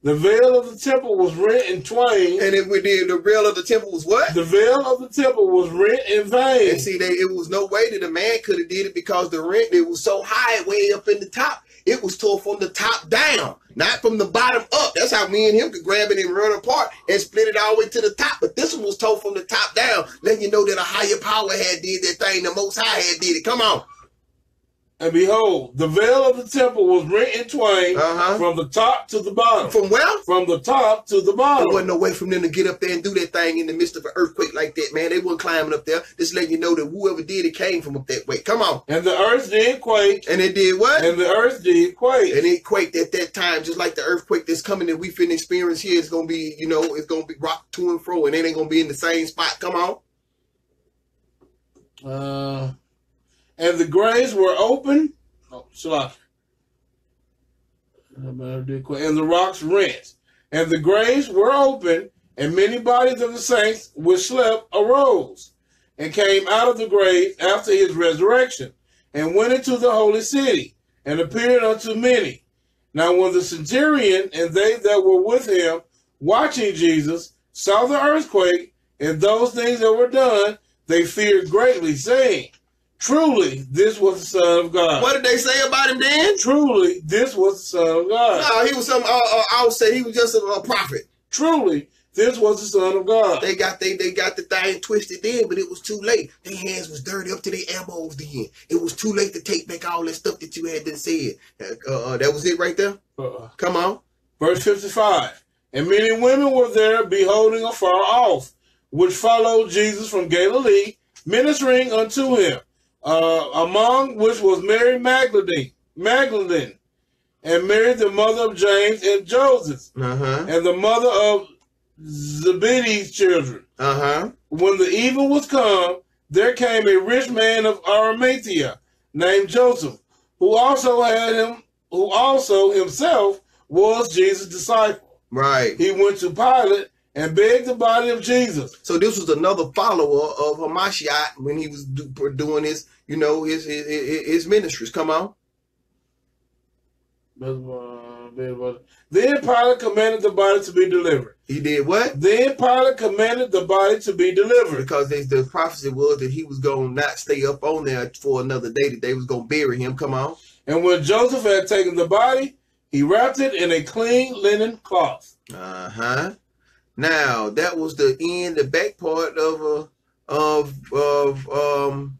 the veil of the temple was rent in twain. And if we did, the veil of the temple was what? The veil of the temple was rent in vain. And see, they, it was no way that a man could have did it because the rent it was so high, way up in the top. It was tore from the top down, not from the bottom up. That's how me and him could grab it and run apart and split it all the way to the top. But this one was tore from the top down, letting you know that a higher power had did that thing. The Most High had did it. Come on. And behold, the veil of the temple was rent in twain Uh-huh. from the top to the bottom. From where? From the top to the bottom. There wasn't no way from them to get up there and do that thing in the midst of an earthquake like that, man. They weren't climbing up there. Just letting you know that whoever did it came from up that way. Come on. And the earth did quake, And it did what? and the earth did quake. And it quaked at that time, just like the earthquake that's coming that we finna experience here. It's gonna be, you know, it's gonna be rocked to and fro, and it ain't gonna be in the same spot. Come on. Uh, and the graves were open. Oh, Shalak. And the rocks rent. And the graves were open, and many bodies of the saints which slept arose, and came out of the grave after his resurrection, and went into the holy city, and appeared unto many. Now when the centurion and they that were with him, watching Jesus, saw the earthquake, and those things that were done, they feared greatly, saying, Truly, this was the Son of God. What did they say about him then? Truly, this was the Son of God. No, he was some. Uh, uh, I would say he was just a, a prophet. Truly, this was the Son of God. They got they they got the thing twisted then, but it was too late. Their hands was dirty up to their elbows. Then it was too late to take back all that stuff that you had done said. Uh, uh, that was it right there. Uh, Come on. verse 55. And many women were there beholding afar off, which followed Jesus from Galilee, ministering unto him, uh, among which was Mary Magdalene, Magdalene, and Mary the mother of James and Joseph, Uh huh. and the mother of Zebedee's children. Uh huh. When the evil was come, there came a rich man of Arimathea named Joseph, who also had him, who also himself was Jesus' disciple. Right. He went to Pilate and begged the body of Jesus. So this was another follower of Hamashiach when he was do, doing his, you know, his his, his ministries. Come on. Then Pilate commanded the body to be delivered. He did what? Then Pilate commanded the body to be delivered. Because they, the prophecy was that he was going to not stay up on there for another day, that they was going to bury him. Come on. And when Joseph had taken the body, he wrapped it in a clean linen cloth. Uh huh. Now that was the end, the back part of uh, of of um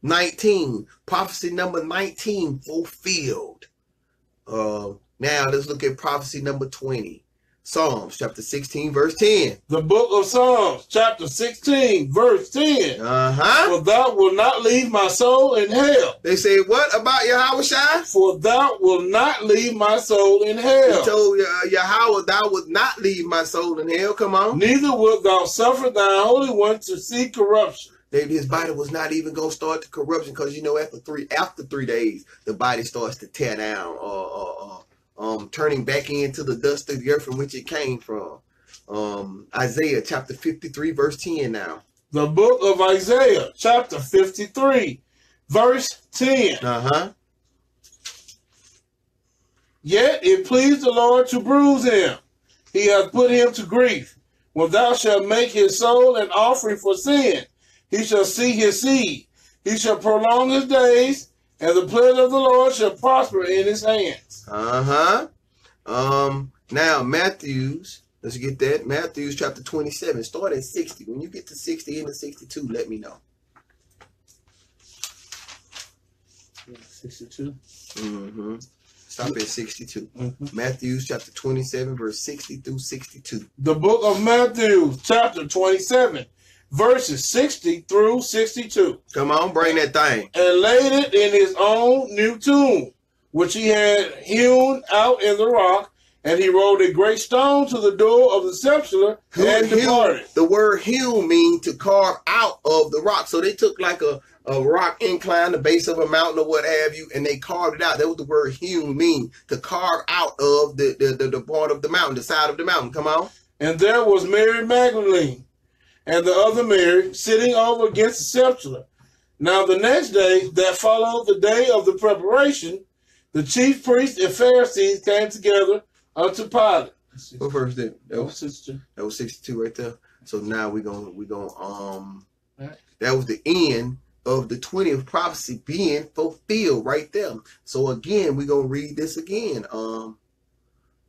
nineteen prophecy number nineteen fulfilled. Uh, now let's look at prophecy number twenty. Psalms chapter 16, verse 10. The book of Psalms, chapter 16, verse 10. Uh-huh. For thou will not leave my soul in hell. They say, what about Yahweh Shai? For thou will not leave my soul in hell. He told uh, Yahweh, thou would not leave my soul in hell. Come on. Neither wilt thou suffer thy holy one to see corruption. That his body was not even going to start the corruption because you know after three after three days the body starts to tear down or, or, or um, turning back into the dust of the earth from which it came from. Um, Isaiah chapter 53, verse 10 now. The book of Isaiah, chapter 53, verse 10. Uh-huh. Yet it pleased the Lord to bruise him. He hath put him to grief. When thou shalt make his soul an offering for sin, he shall see his seed. He shall prolong his days, and the pleasure of the Lord shall prosper in his hands. Uh-huh. Um, now Matthew's, let's get that. Matthew's chapter 27. Start at 60. When you get to 60 and 62, let me know. 62. Mm-hmm. Stop at 62. Mm-hmm. Matthew's chapter 27, verse 60 through 62. The book of Matthew, chapter 27, verses 60 through 62. Come on, bring that thing. And laid it in his own new tomb, which he had hewn out in the rock. And he rolled a great stone to the door of the sepulchre and departed. The word hewn means to carve out of the rock. So they took like a, a rock incline, the base of a mountain or what have you, and they carved it out. That was the word hewn mean, to carve out of the, the, the, the part of the mountain, the side of the mountain. Come on. And there was Mary Magdalene and the other Mary sitting over against the sepulchre. Now the next day that followed the day of the preparation, the chief priests and Pharisees came together unto Pilate. What verse did that was Sister. that was 62 right there. So now we're gonna we're gonna um Right. that was the end of the 20th prophecy being fulfilled right there. So again, we're gonna read this again. Um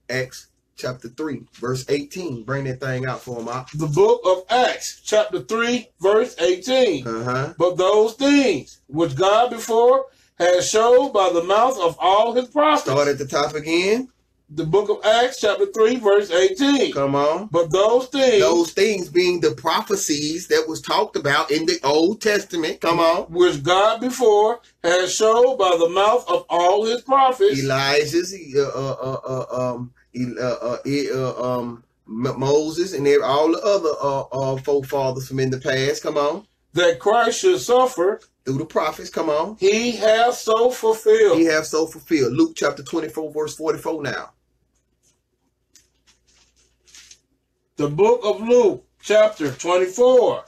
Acts chapter 3, verse 18. Bring that thing out for him. The book of Acts, chapter 3, verse 18. Uh-huh. But those things which God before has showed by the mouth of all his prophets. Start at the top again. The book of Acts, chapter 3, verse 18. Come on. But those things Those things being the prophecies that was talked about in the Old Testament. Come on. which God before has showed by the mouth of all his prophets, Elijah's, uh, uh, uh, um, uh, uh, uh, um, Moses, and all the other uh, uh, forefathers from in the past. Come on, that Christ should suffer, through the prophets. Come on, he hath so fulfilled. he have so fulfilled. Luke chapter twenty-four, verse forty-four. Now, The book of Luke, chapter 24,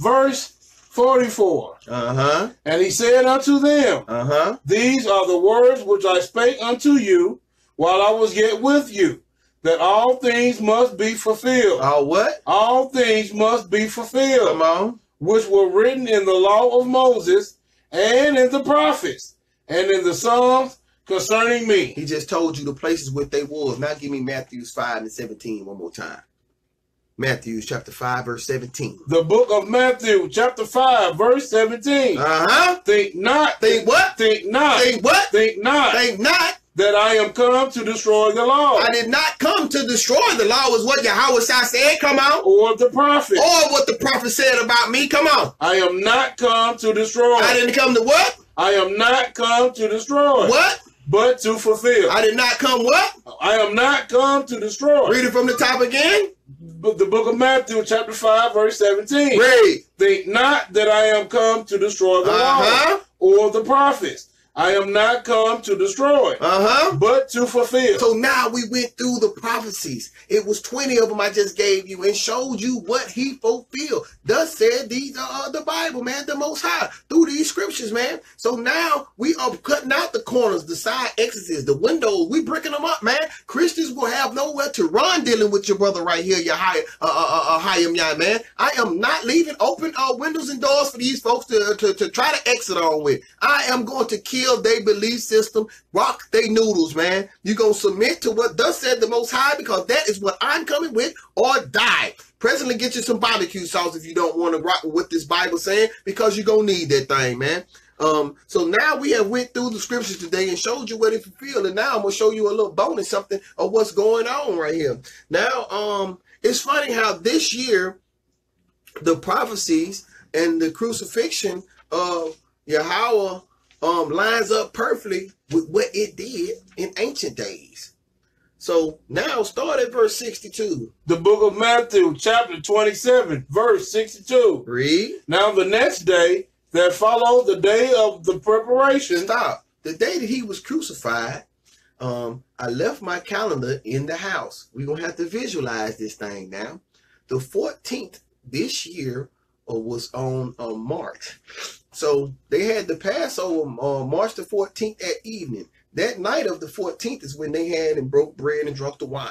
verse 44. uh huh, And he said unto them, uh huh. These are the words which I spake unto you while I was yet with you, that all things must be fulfilled. All what? All things must be fulfilled. Come on. which were written in the law of Moses and in the prophets and in the Psalms concerning me. He just told you the places where they was. Now give me Matthew's five and seventeen one more time. Matthew chapter five, verse seventeen. The book of Matthew, chapter 5, verse 17. Uh huh. Think not, Think what? think not, Think what? think not Think not. That I am come to destroy the law I did not come to destroy the law, is what Yahweh said. Come on. or the prophet. Or what the prophet said about me. Come on. I am not come to destroy. I didn't come to what? I am not come to destroy, What? but to fulfill. I did not come what? I am not come to destroy. Read it from the top again. The book of Matthew, chapter 5, verse 17. Read. Think not that I am come to destroy the Uh-huh. law or the prophets. I am not come to destroy, Uh huh. but to fulfill. So now we went through the prophecies. It was 20 of them I just gave you and showed you what he fulfilled. Thus said these are the Bible, man, the most high, through these scriptures, man. So now we are cutting out the corners, the side exits, the windows. We breaking them up, man. Christians will have nowhere to run dealing with your brother right here, your high, uh, uh, uh, uh Hayim man. I am not leaving open uh, windows and doors for these folks to, to, to try to exit on with. I am going to kill their belief system, rock they noodles, man. you going to submit to what thus said the Most High because that is what I'm coming with or die. Presently, get you some barbecue sauce if you don't want to rock with what this Bible saying because you're going to need that thing, man. Um, so now we have went through the scriptures today and showed you what it fulfilled, and now I'm gonna show you a little bonus something of what's going on right here. Now, um, it's funny how this year the prophecies and the crucifixion of Yahweh um, lines up perfectly with what it did in ancient days. So now start at verse 62. The book of Matthew, chapter 27, verse 62. Read. Now the next day that followed the day of the preparation. Stop. The day that he was crucified, um, I left my calendar in the house. We're going to have to visualize this thing now. The 14th this year uh, was on uh, March. So they had the Passover uh, March the 14th at evening. That night of the 14th is when they had and broke bread and drunk the wine.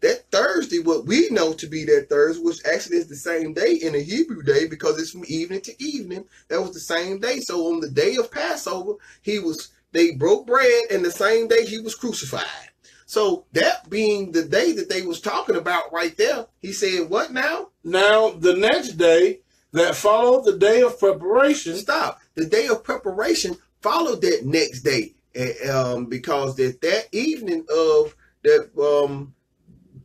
That Thursday, what we know to be that Thursday, which actually is the same day in the Hebrew day because it's from evening to evening. That was the same day. So on the day of Passover, he was they broke bread, and the same day he was crucified. So that being the day that they was talking about right there, he said, "What now?" Now the next day that followed the day of preparation. Stop. The day of preparation followed that next day, um, because that that evening of that um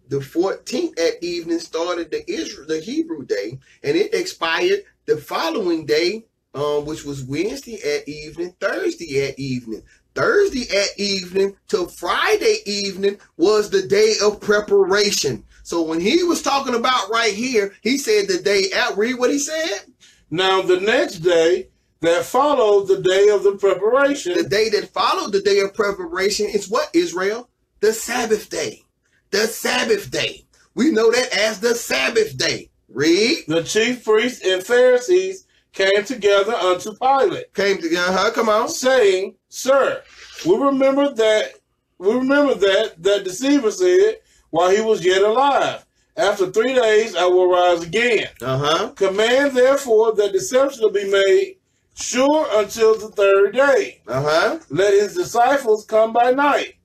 the 14th at evening started the Israel the Hebrew day, and it expired the following day, um, which was Wednesday at evening, Thursday at evening. Thursday at evening to Friday evening was the day of preparation. So when he was talking about right here, he said the day out. Read what he said. Now the next day that followed the day of the preparation. The day that followed the day of preparation is what, Israel? The Sabbath day. The Sabbath day. We know that as the Sabbath day. Read. The chief priests and Pharisees came together unto Pilate. Came together, huh? Come on. Saying, Sir, we remember that we remember that that deceiver said while he was yet alive. After three days I will rise again. Uh-huh. Command therefore that deception will be made sure until the third day. Uh-huh. Let his disciples come by night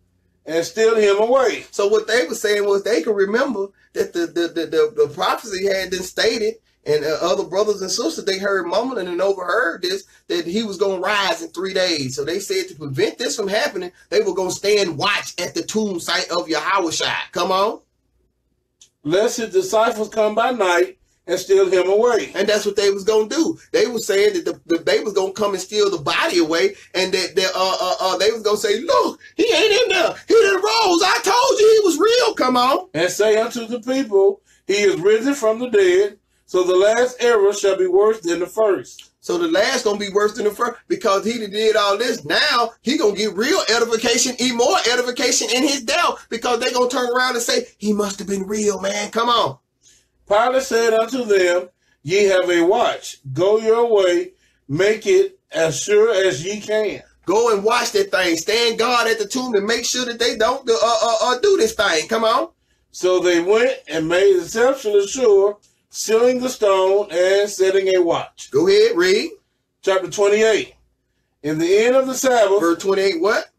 and steal him away. So what they were saying was they could remember that the the the, the, the prophecy had been stated, and uh, other brothers and sisters they heard mumbling and overheard this that he was going to rise in three days. So they said to prevent this from happening, they were going to stand watch at the tomb site of Yahweh Come on. Lest his disciples come by night and steal him away. And that's what they was gonna do. They was saying that the, the they was gonna come and steal the body away, and that they, uh, uh, uh, they was gonna say, "Look, he ain't in there. He done rose. I told you he was real. Come on." And say unto the people, He is risen from the dead. So the last era shall be worse than the first. So the last gonna be worse than the first because he did all this. Now he gonna get real edification, even more edification in his death because they gonna turn around and say he must have been real, man. Come on. Pilate said unto them, Ye have a watch. Go your way. Make it as sure as ye can. Go and watch that thing. Stand guard at the tomb and make sure that they don't uh, uh, uh, do this thing. Come on. So they went and made exceptionally sure, sealing the stone and setting a watch. Go ahead, read. Chapter 28. In the end of the Sabbath. Verse 28, what?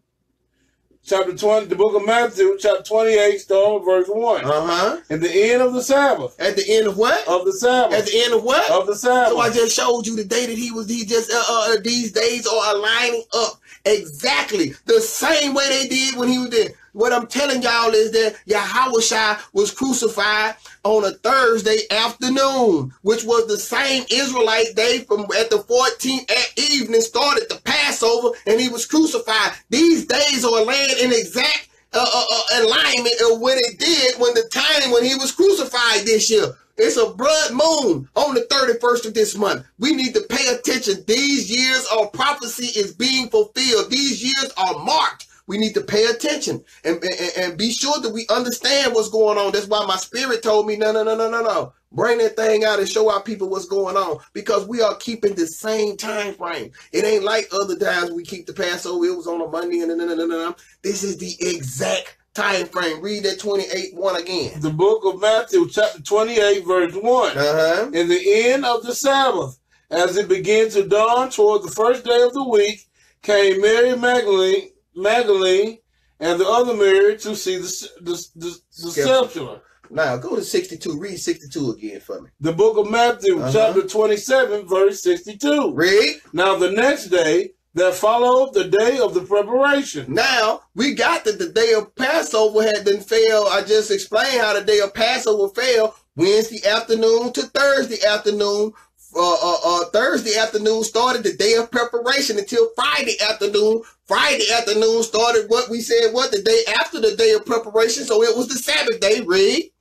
chapter 20, the book of Matthew, chapter 28, starting verse 1. Uh-huh. At the end of the Sabbath. At the end of what? Of the Sabbath. At the end of what? Of the Sabbath. So I just showed you the day that he was, he just, uh, uh, these days are aligning up exactly the same way they did when he was there. What I'm telling y'all is that Yahweh was crucified on a Thursday afternoon, which was the same Israelite day from at the 14th at evening started the Passover and he was crucified. These days are laying in exact uh, uh, uh, alignment of what it did when the time when he was crucified this year. It's a blood moon on the 31st of this month. We need to pay attention. These years of prophecy is being fulfilled. These years are marked. We need to pay attention and, and, and be sure that we understand what's going on. That's why my spirit told me, no, no, no, no, no, no. Bring that thing out and show our people what's going on because we are keeping the same time frame. It ain't like other times we keep the Passover. It was on a Monday and then this is the exact time frame. Read that 28 1 again. The book of Matthew, chapter 28, verse 1. Uh-huh. In the end of the Sabbath, as it began to dawn toward the first day of the week, came Mary Magdalene, Magdalene and the other Mary to see the, the, the, the sepulchre. Now go to 62. Read 62 again for me. The book of Matthew, Uh-huh. chapter 27, verse 62. Read. Now the next day that followed the day of the preparation. Now we got that the day of Passover had been fell. I just explained how the day of Passover fell Wednesday afternoon to Thursday afternoon. Uh, uh, uh, Thursday afternoon started the day of preparation until Friday afternoon. Friday afternoon started what we said what the day after the day of preparation. So it was the Sabbath day. Read,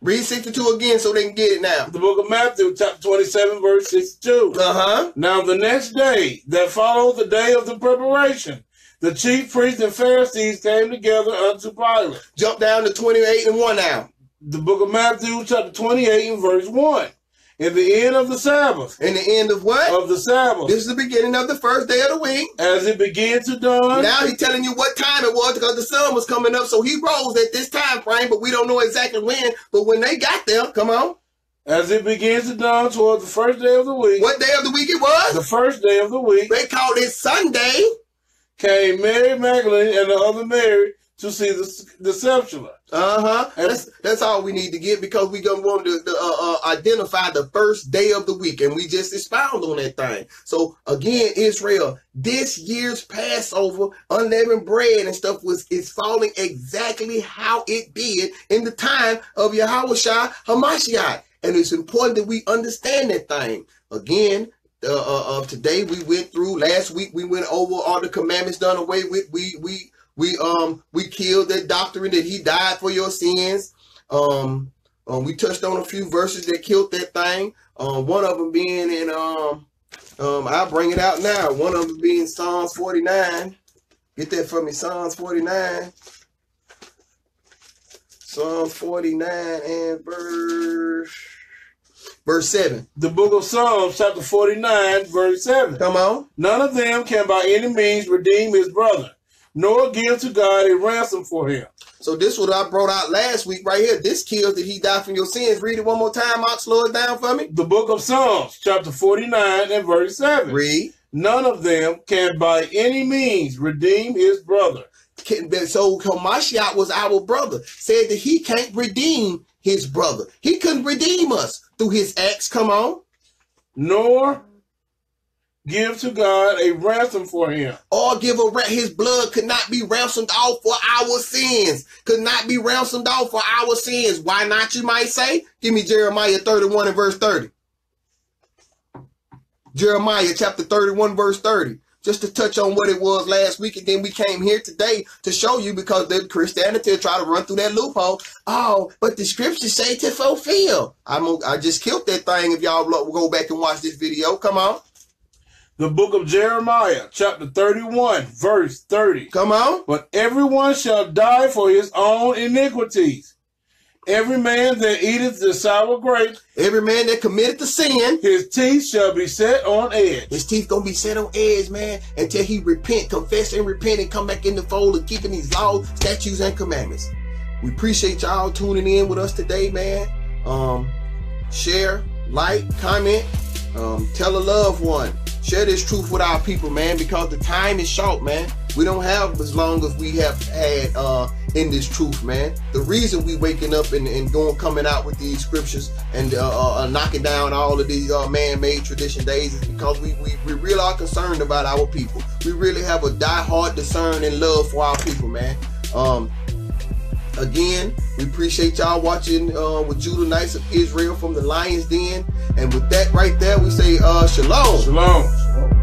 read 62 again so they can get it now. The book of Matthew, chapter 27, verse 62. Uh huh. Now the next day that followed the day of the preparation, the chief priests and Pharisees came together unto Pilate. Jump down to 28 and 1 now. The book of Matthew, chapter 28, and verse 1. In the end of the Sabbath, In the end of what? of the Sabbath, This is the beginning of the first day of the week. as it began to dawn, Now he's telling you what time it was because the sun was coming up. So he rose at this time frame, but we don't know exactly when. But when they got there, come on. as it begins to dawn toward the first day of the week, What day of the week it was? the first day of the week, They called it Sunday. came Mary Magdalene and the other Mary to see the, the sepulchre. Uh-huh. That's that's all we need to get because we gonna want to, uh, uh, identify the first day of the week, and we just expound on that thing. So again, Israel, this year's Passover, unleavened bread and stuff was is falling exactly how it did in the time of Yahweh Shai Hamashiach. And it's important that we understand that thing. Again, uh, uh, uh, today we went through last week we went over all the commandments done away with. We we we um we killed that doctrine that he died for your sins. Um, um we touched on a few verses that killed that thing. Um, one of them being in um um I'll bring it out now. One of them being Psalms 49. Get that for me, Psalms 49. Psalms 49 and verse verse 7. The book of Psalms, chapter 49, verse 7. Come on. None of them can by any means redeem his brother, nor give to God a ransom for him. So this what I brought out last week right here. This kills that he died from your sins. Read it one more time, Mark. Slow it down for me. The book of Psalms, chapter 49 and verse 7. Read. None of them can by any means redeem his brother. So Hamashiach was our brother. Said that he can't redeem his brother. He couldn't redeem us through his acts. Come on. nor give to God a ransom for him. Or give a ra- his blood could not be ransomed off for our sins. Could not be ransomed off for our sins. Why not, you might say? Give me Jeremiah 31 and verse 30. Jeremiah chapter 31, verse 30. Just to touch on what it was last week, and then we came here today to show you because the Christianity try to run through that loophole. Oh, but the scriptures say to fulfill. I'm I just killed that thing. If y'all go back and watch this video, come on, The book of Jeremiah, chapter 31, verse 30. come on. But everyone shall die for his own iniquities. Every man that eateth the sour grape, Every man that committed the sin, his teeth shall be set on edge. His teeth gonna be set on edge, man, until he repent, confess and repent, and come back in the fold of keeping these laws, statutes, and commandments. We appreciate y'all tuning in with us today, man. Um, share, like, comment, um, tell a loved one. Share this truth with our people, man, because the time is short, man. We don't have as long as we have had uh, in this truth, man. The reason we waking up and, and going coming out with these scriptures and uh, uh, uh, knocking down all of these uh, man-made tradition days is because we, we we really are concerned about our people. We really have a die-hard discern and love for our people, man. Um, again, we appreciate y'all watching uh, with Judah Knights of Israel from the Lions Den. And with that right there, we say uh, shalom. Shalom.